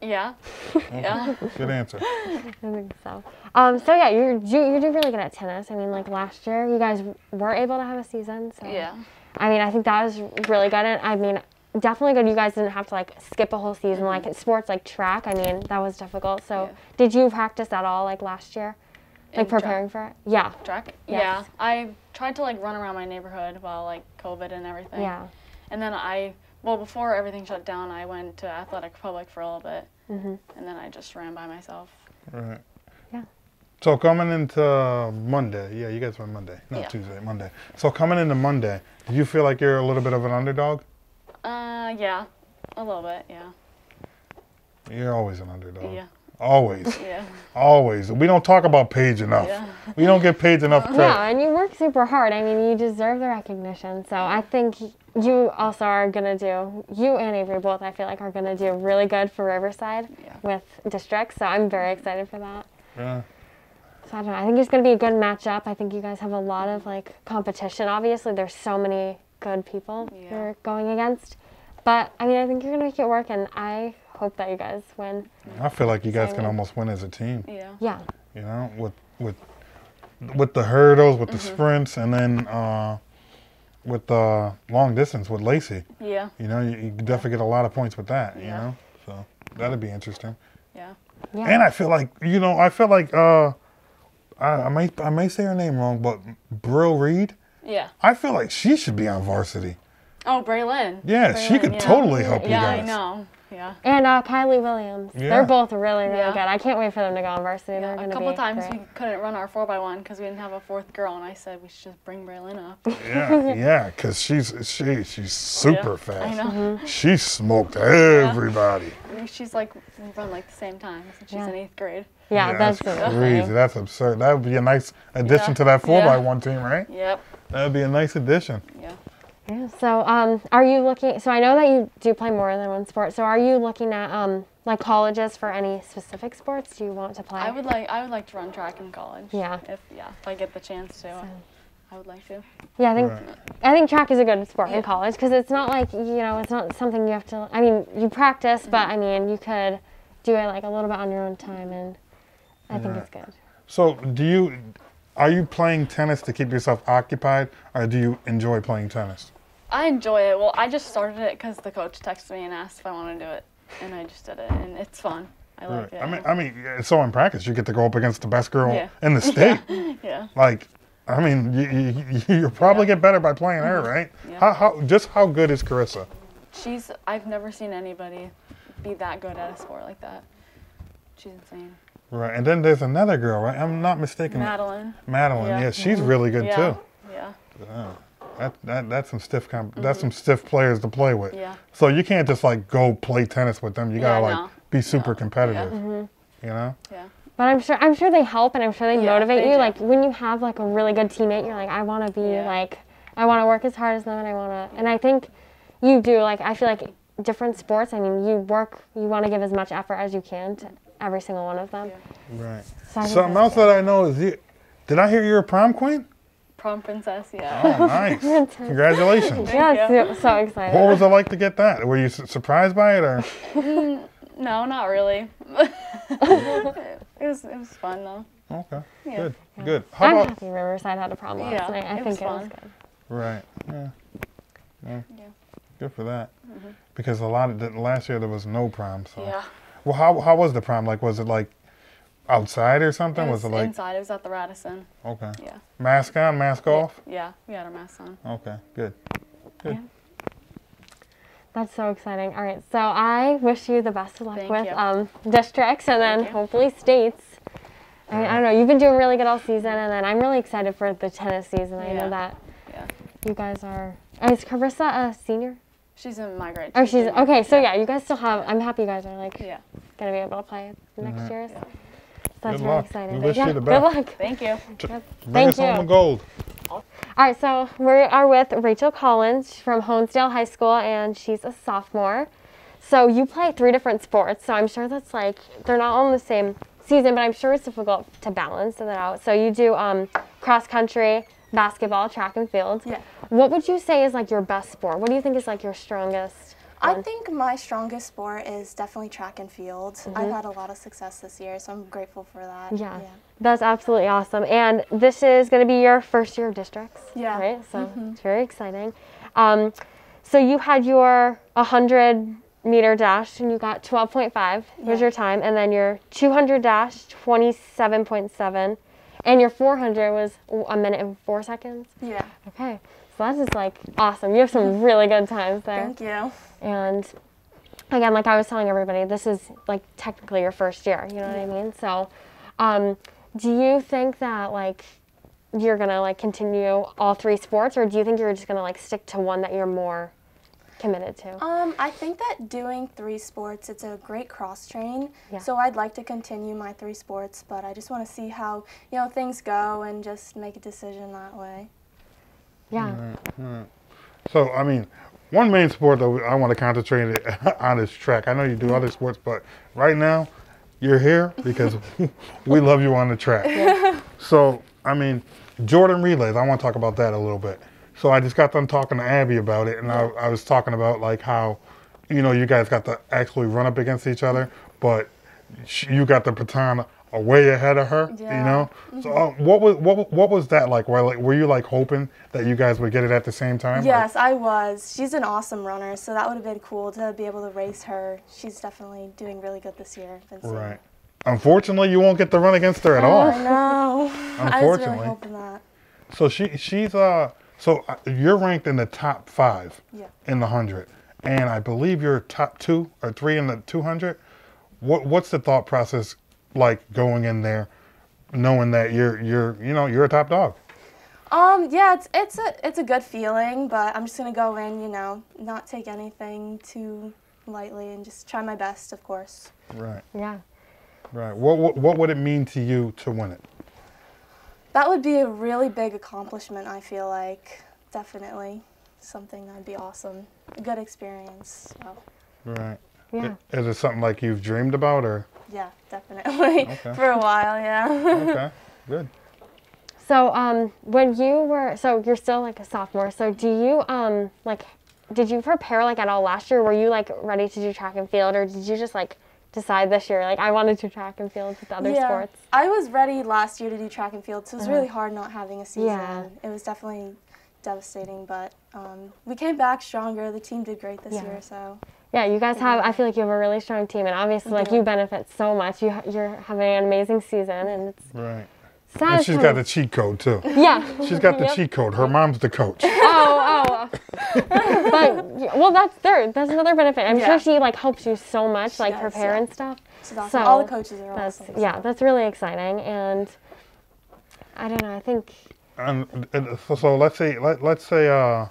Yeah, yeah, Good answer. I think so. Um, so yeah, you're you, you do really good at tennis. I mean, like last year, you guys were able to have a season. So yeah. I mean, I think that was really good. And I mean, definitely good. You guys didn't have to like skip a whole season. Like in sports like track, I mean, that was difficult. So Yeah. did you practice at all like last year, like In track? preparing for it? Yeah. Track. Yes. Yeah, I tried to like run around my neighborhood while like COVID and everything. Yeah. And then I, well, before everything shut down, I went to Athletic Republic for a little bit, Mhm. and then I just ran by myself. Right. Yeah. So coming into Monday, yeah, you guys went Monday, not Yeah. Tuesday, Monday. So coming into Monday, did you feel like you're a little bit of an underdog? Uh, yeah, a little bit. Yeah. You're always an underdog. Yeah. Always, Yeah. always. We don't talk about Paige enough. Yeah. We don't get Paige enough credit. Yeah, and you work super hard. I mean, you deserve the recognition. So I think you also are gonna do. You and Avery both, I feel like, are gonna do really good for Riverside Yeah. with districts. So I'm very excited for that. Yeah. So I don't know. I think it's going to be a good matchup. I think you guys have a lot of like competition. Obviously, there's so many good people Yeah. you're going against, but I mean, I think you're gonna make it work, and I hope that you guys win. I feel like you guys can Same. almost win as a team. Yeah. Yeah. You know, with with with the hurdles, with the Mm-hmm. sprints, and then uh, with the long distance with Lacey. Yeah. You know, you, you definitely get a lot of points with that. Yeah. You know, so that'd be interesting. Yeah. Yeah. And I feel like you know, I feel like uh, I, I may I may say her name wrong, but Brill Reed. Yeah. I feel like she should be on varsity. Oh, Braylon. Yeah, she could yeah. totally help you guys. Yeah, guys. I know. Yeah. And uh, Kylie Williams. Yeah. They're both really, really Yeah. good. I can't wait for them to go on varsity. They're Yeah, a to be couple times great. we couldn't run our 4x1 because we didn't have a fourth girl, and I said we should just bring Braylon up. Yeah, yeah, because she's she she's super Yeah, fast. I know. Mm-hmm. She smoked everybody. I She's like, we run like the same time since she's Yeah. in eighth grade. Yeah, that's, crazy. insane. That's absurd. That would be a nice addition Yeah. to that four Yeah. by one team, right? Yep. That would be a nice addition. Yeah. Yeah. So, um, are you looking? So I know that you do play more than one sport. So are you looking at um, like colleges for any specific sports? Do you want to play? I would like I would like to run track in college. Yeah. If yeah, if I get the chance to, I would like to. Yeah, I think Right. I think track is a good sport in college because it's not like you know it's not something you have to. I mean, you practice, but Mm-hmm. I mean you could do it like a little bit on your own time, and I think Yeah. it's good. So, do you are you playing tennis to keep yourself occupied, or do you enjoy playing tennis? I enjoy it. Well, I just started it because the coach texted me and asked if I want to do it, and I just did it, and it's fun. I like it. I mean, I mean, yeah, so in practice, you get to go up against the best girl Yeah. in the state. yeah. Like, I mean, you, you, you probably get better by playing her, right? Mm-hmm. Yeah. How, how just how good is Carissa? She's I've never seen anybody be that good at a sport like that. She's insane. Right, and then there's another girl, right? I'm not mistaken. Madeline. Madeline, yeah, Yeah. she's really good yeah. too. Yeah. That, that that's some stiff comp- that's some stiff players to play with. Mm-hmm. Yeah. So you can't just like go play tennis with them. You gotta Yeah, like be super No. competitive. Mm-hmm. You know? Yeah. But I'm sure I'm sure they help, and I'm sure they Yeah, motivate they you. do. Like when you have like a really good teammate, you're like, I want to be Yeah. like, I want to work as hard as them, and I want to. And I think you do. Like I feel like different sports. I mean, you work, you want to give as much effort as you can to every single one of them. Right. So Something that's else that I know is you. Did I hear you're a prom queen? Prom princess. Yeah. Oh, nice. Congratulations. Yeah, you. so, so excited. What was it like to get that? Were you surprised by it, or mm, No, not really. it was it was fun though. okay, Yeah. good, good. How I'm about happy Riverside had a prom last Yeah, night. I it think was it was fun. good. right? Yeah, yeah, Yeah. Good for that. Mm-hmm. Because a lot of the, last year there was no prom. So Yeah. well, how how was the prom? Like, was it like outside or something? It was, was it like inside. It was at the Radisson. okay? Yeah. Mask on, mask off. Yeah. We had our masks on. Okay, good. Good. That's so exciting. All right, so I wish you the best of luck Thank with um, districts and then you. hopefully states. I, mean, I don't know. You've been doing really good all season, and then I'm really excited for the tennis season. I know that Yeah. you guys are. oh, Is Carissa a senior? She's in my grade. Oh, she's okay. So yeah, you guys still have. I'm happy you guys are like Yeah. gonna be able to play next year. So that's Good really luck. exciting. We wish yeah, you the Good luck. Thank you. Bring Thank us home you. the gold. All right, so we are with Rachael Collins from Honesdale High School, and she's a sophomore. So you play three different sports, so I'm sure that's like they're not all in the same season, but I'm sure it's difficult to balance that out. So you do um, cross country, basketball, track and field. Yeah. What would you say is like your best sport? What do you think is like your strongest? I think my strongest sport is definitely track and field. Mm-hmm. I've had a lot of success this year, so I'm grateful for that. Yeah. That's absolutely awesome. And this is going to be your first year of districts. Yeah. Right? So it's very exciting. Um, so you had your 100 meter dash and you got 12.5 was Yeah. your time. And then your 200 dash, 27.7. And your 400 was a minute and four seconds. Yeah. Okay. So that's just like awesome. You have some really good times there. Thank you. And again, like I was telling everybody, this is like technically your first year. You know what I mean? So, um, do you think that like you're gonna like continue all three sports, or do you think you're just gonna like stick to one that you're more committed to? Um, I think that doing three sports, it's a great cross train. Yeah. So I'd like to continue my three sports, but I just want to see how you know things go and just make a decision that way. Yeah. So, I mean, one main sport that I want to concentrate on is track. I know you do other mm. sports, but right now, you're here because we love you on the track. So, I mean, Jordan relays, I want to talk about that a little bit. So I just got done talking to Abbey about it, and I, I was talking about like how, you know, you guys got to actually run up against each other, but you got the baton way ahead of her. You Yeah. know. So uh, what was what what was that like? Were like were you like hoping that you guys would get it at the same time? Yes, I was. She's an awesome runner, so that would have been cool to be able to race her. She's definitely doing really good this year. Right. Unfortunately, you won't get to run against her at all. I know. I was really Unfortunately. hoping that. So she she's uh so uh, you're ranked in the top five Yeah. in the hundred, and I believe you're top two or three in the two hundred. What what's the thought process like going in there, knowing that you're you're you know you're a top dog? Um, yeah, it's it's a it's a good feeling, but I'm just gonna go in, you know, not take anything too lightly and just try my best, of course. Right, Yeah. right. What what, what would it mean to you to win it? That would be a really big accomplishment. I feel like definitely something that'd be awesome. A good experience. So, Right. Yeah. Is it something like you've dreamed about or? Yeah, definitely Okay. for a while. Yeah. Okay. Good. So um, when you were so you're still like a sophomore. So do you um like did you prepare like at all last year? Were you like ready to do track and field, or did you just like decide this year like I wanted to do track and field with the other yeah. sports? I was ready last year to do track and field, so it was really hard not having a season. Yeah. It was definitely devastating, but um, we came back stronger. The team did great this Yeah. year, so Yeah, you guys have. I feel like you have a really strong team, and obviously, like you benefit so much. You you're having an amazing season, and it's Right. sad. And she's to- got the cheat code too. yeah. She's got the Yep. cheat code. Her mom's the coach. Oh, oh. but well, that's there. That's another benefit. I'm Yeah. sure she like helps you so much, like does, prepare yeah. and stuff. she's awesome. So, All the coaches are That's awesome. yeah, that's really exciting, and I don't know. I think And, and so, so let's say let, let's say uh,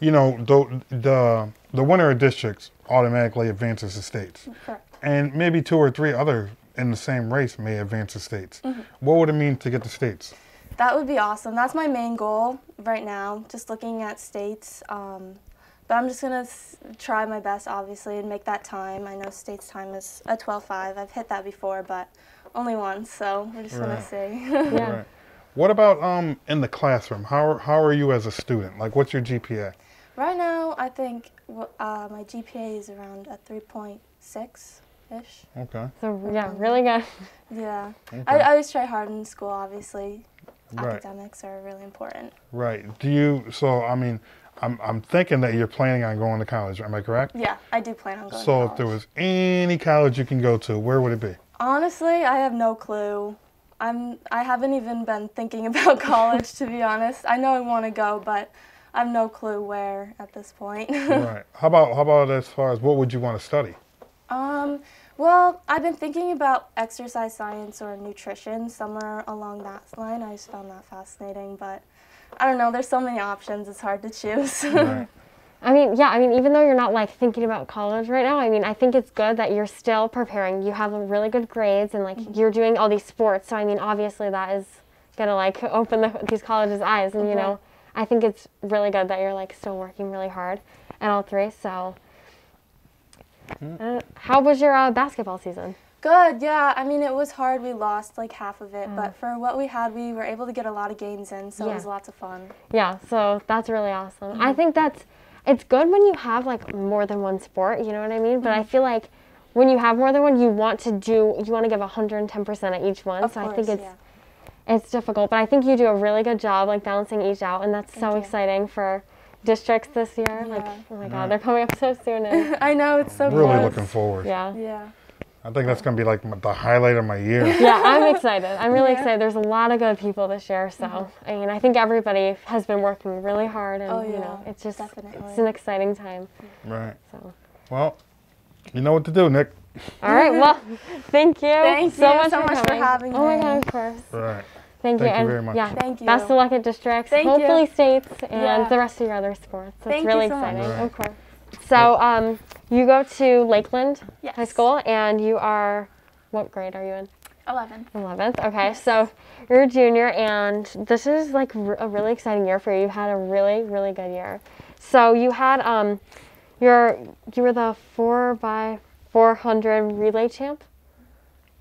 you know the the the winner of districts automatically advances to states, Correct. and maybe two or three other in the same race may advance to states. Mm-hmm. What would it mean to get to states? That would be awesome. That's my main goal right now, just looking at states. Um, but I'm just going to try my best, obviously, and make that time. I know states time is a 12.5. I've hit that before, but only once, so we're just gonna see. yeah. Right. What about um in the classroom? How how are you as a student? Like, what's your GPA? right now, I think uh, my GPA is around a 3.6-ish. Okay. So yeah, really good. Yeah. Okay. I, I always try hard in school, obviously. Right. Academics are really important. Right. Do you? So I mean, I'm I'm thinking that you're planning on going to college. Am I correct? Yeah, I do plan on going So to if there was any college you can go to, where would it be? Honestly, I have no clue. I'm I haven't even been thinking about college to be honest. I know I want to go, but I have no clue where at this point. right. How about how about as far as what would you want to study? um, well, I've been thinking about exercise science or nutrition somewhere along that line. I just found that fascinating, but I don't know. There's so many options. It's hard to choose. Right. I mean, yeah, I mean, even though you're not like thinking about college right now, I mean, I think it's good that you're still preparing. You have really good grades and like you're doing all these sports. So, I mean, obviously that is gonna like open the, these colleges' eyes. And, you know, I think it's really good that you're like still working really hard at all three. So, uh, how was your uh, basketball season? Good, yeah. I mean, it was hard. We lost like half of it, but for what we had, we were able to get a lot of games in, so Yeah. it was lots of fun. Yeah, so that's really awesome. I think that's it's good when you have like more than one sport, you know what I mean? But I mm-hmm. feel like when you have more than one, you want to do you want to give 110% at each one. Of so I think it's yeah. it's difficult, but I think you do a really good job like balancing each out and that's so you. exciting for districts this year. Like, oh my god, they're coming up so soon and I know it's so Really close. looking forward. yeah. Yeah. I think that's gonna be like the highlight of my year. Yeah, I'm excited. I'm really Yeah. excited. There's a lot of good people this year, so I mean, I think everybody has been working really hard, and Oh, you know, it's just it's an exciting time. Right. So. Well, you know what to do, Nick. All right. Well, thank you. Thank so you much so for much for coming. having Oh my god, of course. Right. Thank, you. Thank you and very much. Yeah. Thank you. Best of luck at districts. Thank you. Hopefully states and Yeah. the rest of your other sports. That's Thank you really so much. exciting. Right. Of course. So, um, you go to Lakeland Yes. High School, and you are, what grade are you in? 11. 11th. Okay, so you're a junior, and this is like a really exciting year for you. You've had a really, really good year. So you had um, your you were the four by 400 relay champ.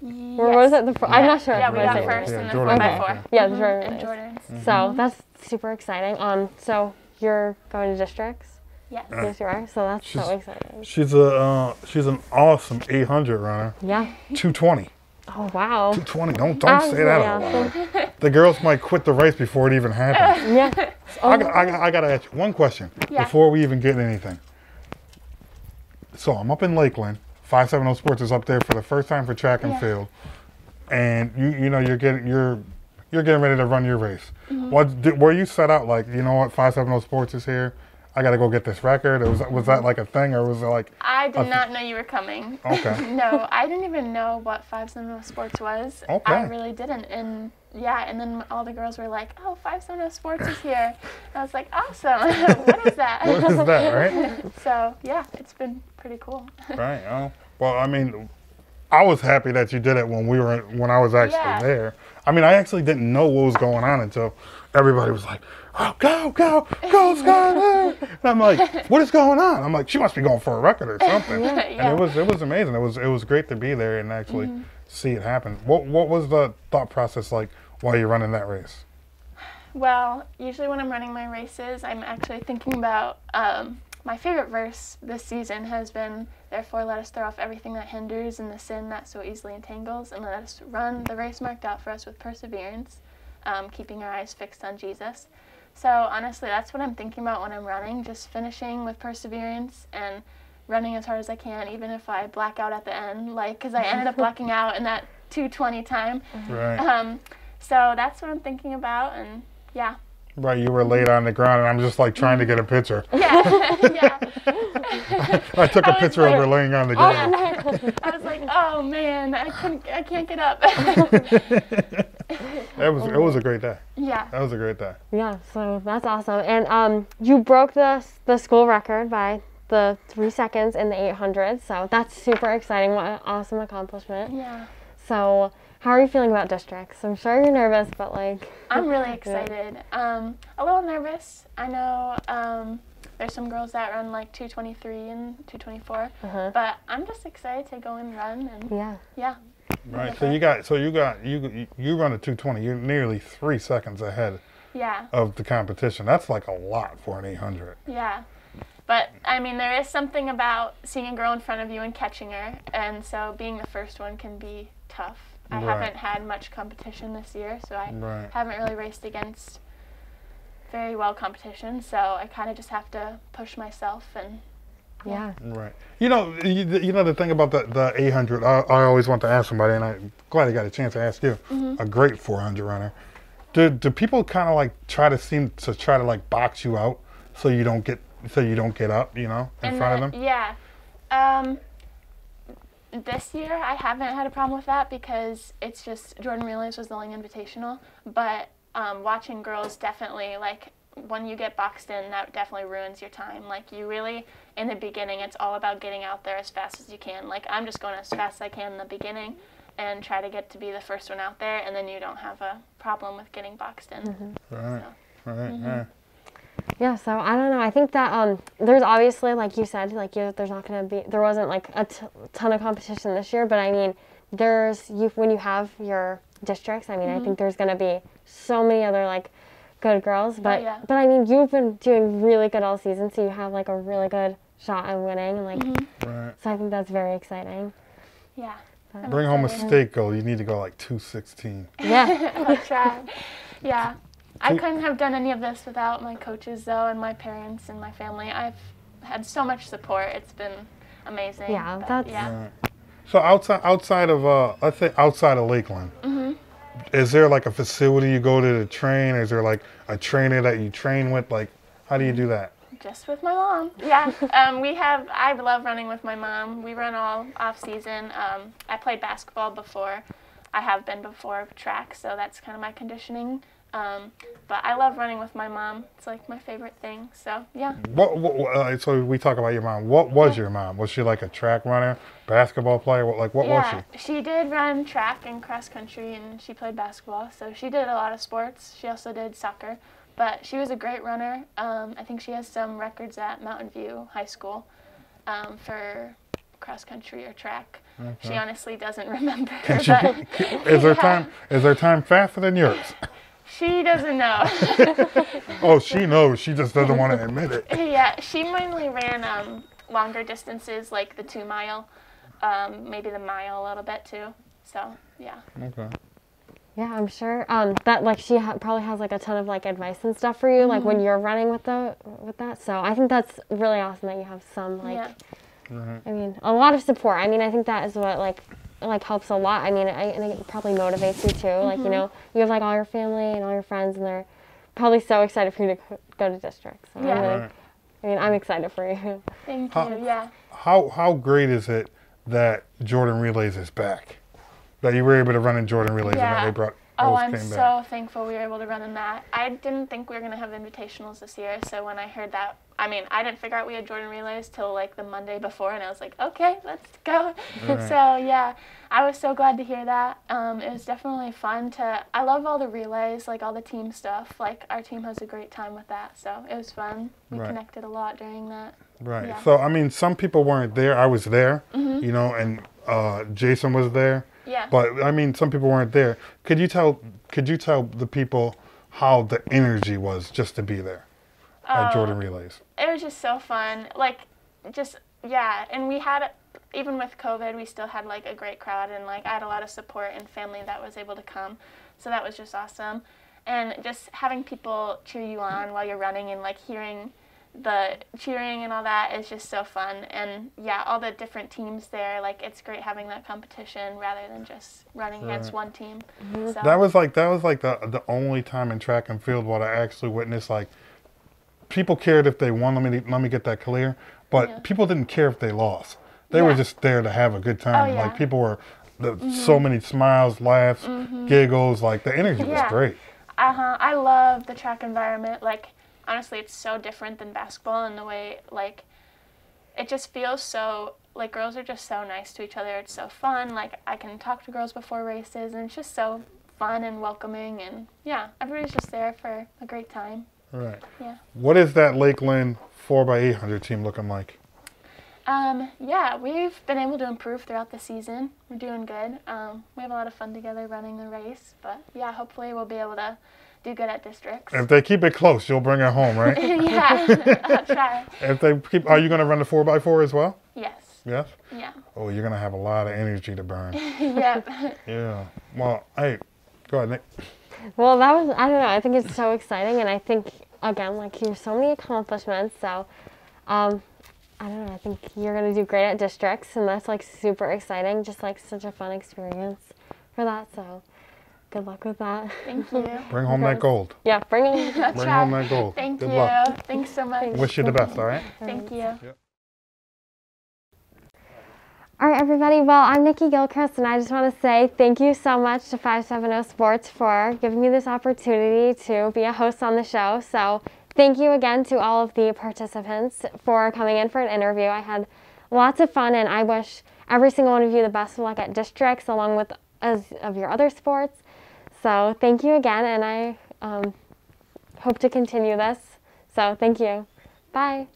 Or was it the? Four, I'm not sure. Yeah, we got it first right. Yeah, in the Jordan 4 by 4 Yeah, the Jordan And relays. Jordan's. So that's super exciting. Um, so you're going to districts. Yes. Yes, you are. So that's so exciting. She's a uh, she's an awesome 800 runner. Yeah. 220. Oh wow. 220. Don't don't say that. out The girls might quit the race before it even happens. awesome. Yeah. I, got- I, got- I gotta ask you one question Yeah. before we even get anything. So I'm up in Lakeland. 570 Sports is up there for the first time for track and Yeah. field, and you you know you're getting you're you're getting ready to run your race. Mm-hmm. What did, were you set out like? You know what? 570 Sports is here. I gotta go get this record. Or was that, was that like a thing, or was it like I did Okay. not know you were coming. okay? no, I didn't even know what Five Seven O Sports was. Okay. I really didn't. And yeah, and then all the girls were like, "Oh, Five Seven O Sports is here." I was like, "Awesome! what is that?" what is that, right? so yeah, it's been pretty cool. Right. Oh. Well, I mean, I was happy that you did it when we were when I was actually Yeah. there. I mean, I actually didn't know what was going on until everybody was like, "Oh, go, go, go, Skylar!" And I'm like, "What is going on?" I'm like, "She must be going for a record or something." And it was it was amazing. It was it was great to be there and actually see it happen. What what was the thought process like while you're running that race? Well, usually when I'm running my races, I'm actually thinking about um, my favorite verse this season has been, Therefore, let us throw off everything that hinders and the sin that so easily entangles, and let us run the race marked out for us with perseverance, um, keeping our eyes fixed on Jesus. So, honestly, that's what I'm thinking about when I'm running, just finishing with perseverance and running as hard as I can, even if I black out at the end, like, because I ended up blacking out in that 220 time. Right. Um, so that's what I'm thinking about, and yeah, Right. You were laid on the ground, and I'm just like trying to get a picture. yeah, yeah. I took a I was picture of her laying on the ground. I was like, oh man, I couldn't, I can't get up. That was it was a great day. yeah, That was a great day. Yeah. So that's awesome. And um, you broke the the school record by the three seconds in the 800. So that's super exciting. What an awesome accomplishment. yeah. So how are you feeling about districts? I'm sure you're nervous, but like. I'm really excited. Um, a little nervous. I know um, there's some girls that run like 223 and 224, Uh-huh. but I'm just excited to go and run and Yeah. yeah. Right. So you got so you got you you run a 220. You're nearly three seconds ahead Yeah, of the competition. That's like a lot for an 800. yeah. But I mean, there is something about seeing a girl in front of you and catching her, and so being the first one can be tough. I Right. haven't had much competition this year, so I Right. haven't really raced against very well competition. So I kind of just have to push myself and Yeah. Right. You know you, you know the thing about the the 800. I, I always want to ask somebody, and I'm glad I got a chance to ask you. A great 400 runner. Do do people kind of like try to seem to try to like box you out so you don't get so you don't get up? You know, in and front then- of them. Yeah. Um, this year I haven't had a problem with that because it's just Jordan Relays was the only invitational. But um, watching girls definitely like when you get boxed in, that definitely ruins your time. Like you really in the beginning, it's all about getting out there as fast as you can. Like I'm just going as fast as I can in the beginning. And try to get to be the first one out there, and then you don't have a problem with getting boxed in. Right. Right. Mm-hmm. Yeah. Yeah, so I don't know. I think that um, there's obviously, like you said, like you, there's not gonna be, there wasn't like a t- ton of competition this year, but I mean, there's you when you have your districts. I mean, I think there's gonna be so many other like good girls, but yeah. but I mean, you've been doing really good all season, so you have like a really good shot at winning, and like, Right. so I think that's very exciting. Yeah. I'm Bring home a excited. state goal. You need to go like 216. Yeah, I'll try. Yeah. I couldn't have done any of this without my coaches, though, and my parents and my family. I've had so much support. It's been amazing. Yeah, but that's- yeah. Right. So outside outside of uh, let's say outside of Lakeland, Mm-hmm. is there like a facility you go to to train? Is there like a trainer that you train with? Like, how do you do that? Just with my mom. Yeah. um, we have. I love running with my mom. We run all off season. Um, I played basketball before. I have been before track, so that's kind of my conditioning. Um, but I love running with my mom. It's like my favorite thing. So yeah. What, what uh, so we talk about your mom. What was your mom? Was she like a track runner, basketball player? What like what yeah, was she? she did run track and cross country, and she played basketball. So she did a lot of sports. She also did soccer, but she was a great runner. Um, I think she has some records at Mountain View High School um, for cross country or track. She honestly doesn't remember. Can she, but is her Yeah. time is her time faster than yours? She doesn't know. Oh, she knows. She just doesn't want to admit it. yeah, she mainly ran um, longer distances, like the two mile, um, maybe the mile a little bit too. So yeah. Okay. Yeah, I'm sure um, that like she ha- probably has like a ton of like advice and stuff for you, like when you're running with the with that. So I think that's really awesome that you have some like, yeah. I mean, a lot of support. I mean, I think that is what like like helps a lot. I mean, I, and it probably motivates you too. Like you mm-hmm. know, you have like all your family and all your friends, and they're probably so excited for you to go to districts. So I'm Yeah. really- Right. I mean, I'm excited for you. Thank Huh. you. Yeah. How how great is it that Jordan Relays is back? That you were able to run in Jordan Relays and that they brought Oh, I'm so thankful we were able to run in that. I didn't think we were going to have invitationals this year, so when I heard that, I mean, I didn't figure out we had Jordan relays till like the Monday before, and I was like, okay, let's go. so yeah, I was so glad to hear that. Um, it was definitely fun to. I love all the relays, like all the team stuff. Like our team has a great time with that, so it was fun. We Right. connected a lot during that. Right. Yeah. Mm-hmm. So I mean, some people weren't there. I was there, you know, and uh, Jason was there. Yeah. But I mean, some people weren't there. Could you tell? Could you tell the people how the energy was just to be there at Oh. Jordan Relays? it was just so fun. Like, just yeah, and we had even with COVID, we still had like a great crowd, and like I had a lot of support and family that was able to come, so that was just awesome. And just having people cheer you on while you're running and like hearing the cheering and all that is just so fun. And yeah, all the different teams there, like it's great having that competition rather than just running against one team. Mm-hmm. So, That was like that was like the the only time in track and field what I actually witnessed like people cared if they won. Let me let me get that clear. But Yeah. people didn't care if they lost. They were just there to have a good time. Oh, yeah. Like people were the, mm-hmm. so many smiles, laughs, mm-hmm. giggles. Like the energy was great. Uh huh. I love the track environment. Like, honestly, it's so different than basketball in the way, like, it just feels so, like, girls are just so nice to each other. It's so fun. Like, I can talk to girls before races, and it's just so fun and welcoming. And yeah, everybody's just there for a great time. Right. Yeah. What is that Lakeland four x eight hundred team looking like? Um, yeah, we've been able to improve throughout the season. We're doing good. Um, we have a lot of fun together running the race, but yeah, hopefully we'll be able to do good at districts. If they keep it close, you'll bring it home, right? yeah, I'll try. if they keep, are you going to run the four x four as well? Yes. Yes. Yeah. Oh, you're going to have a lot of energy to burn. yep. yeah. Well, hey, go ahead, Nick. Well, that was, I don't know, I think it's so exciting. And I think, again, like, you have so many accomplishments. So, um, I don't know, I think you're going to do great at districts. And that's, like, super exciting. Just, like, such a fun experience for that. So, good luck with that. Thank you. Bring home that gold. Yeah, bring them. I'll Bring try. home that gold. Thank Good you. luck. Thanks so much. Wish you the best, all right? Thank you. All right, everybody. Well, I'm Nikki Gilchrist, and I just want to say thank you so much to 570 Sports for giving me this opportunity to be a host on the show. So, thank you again to all of the participants for coming in for an interview. I had lots of fun, and I wish every single one of you the best of luck at districts, along with as of your other sports. So, thank you again, and I um, hope to continue this. So, thank you. Bye.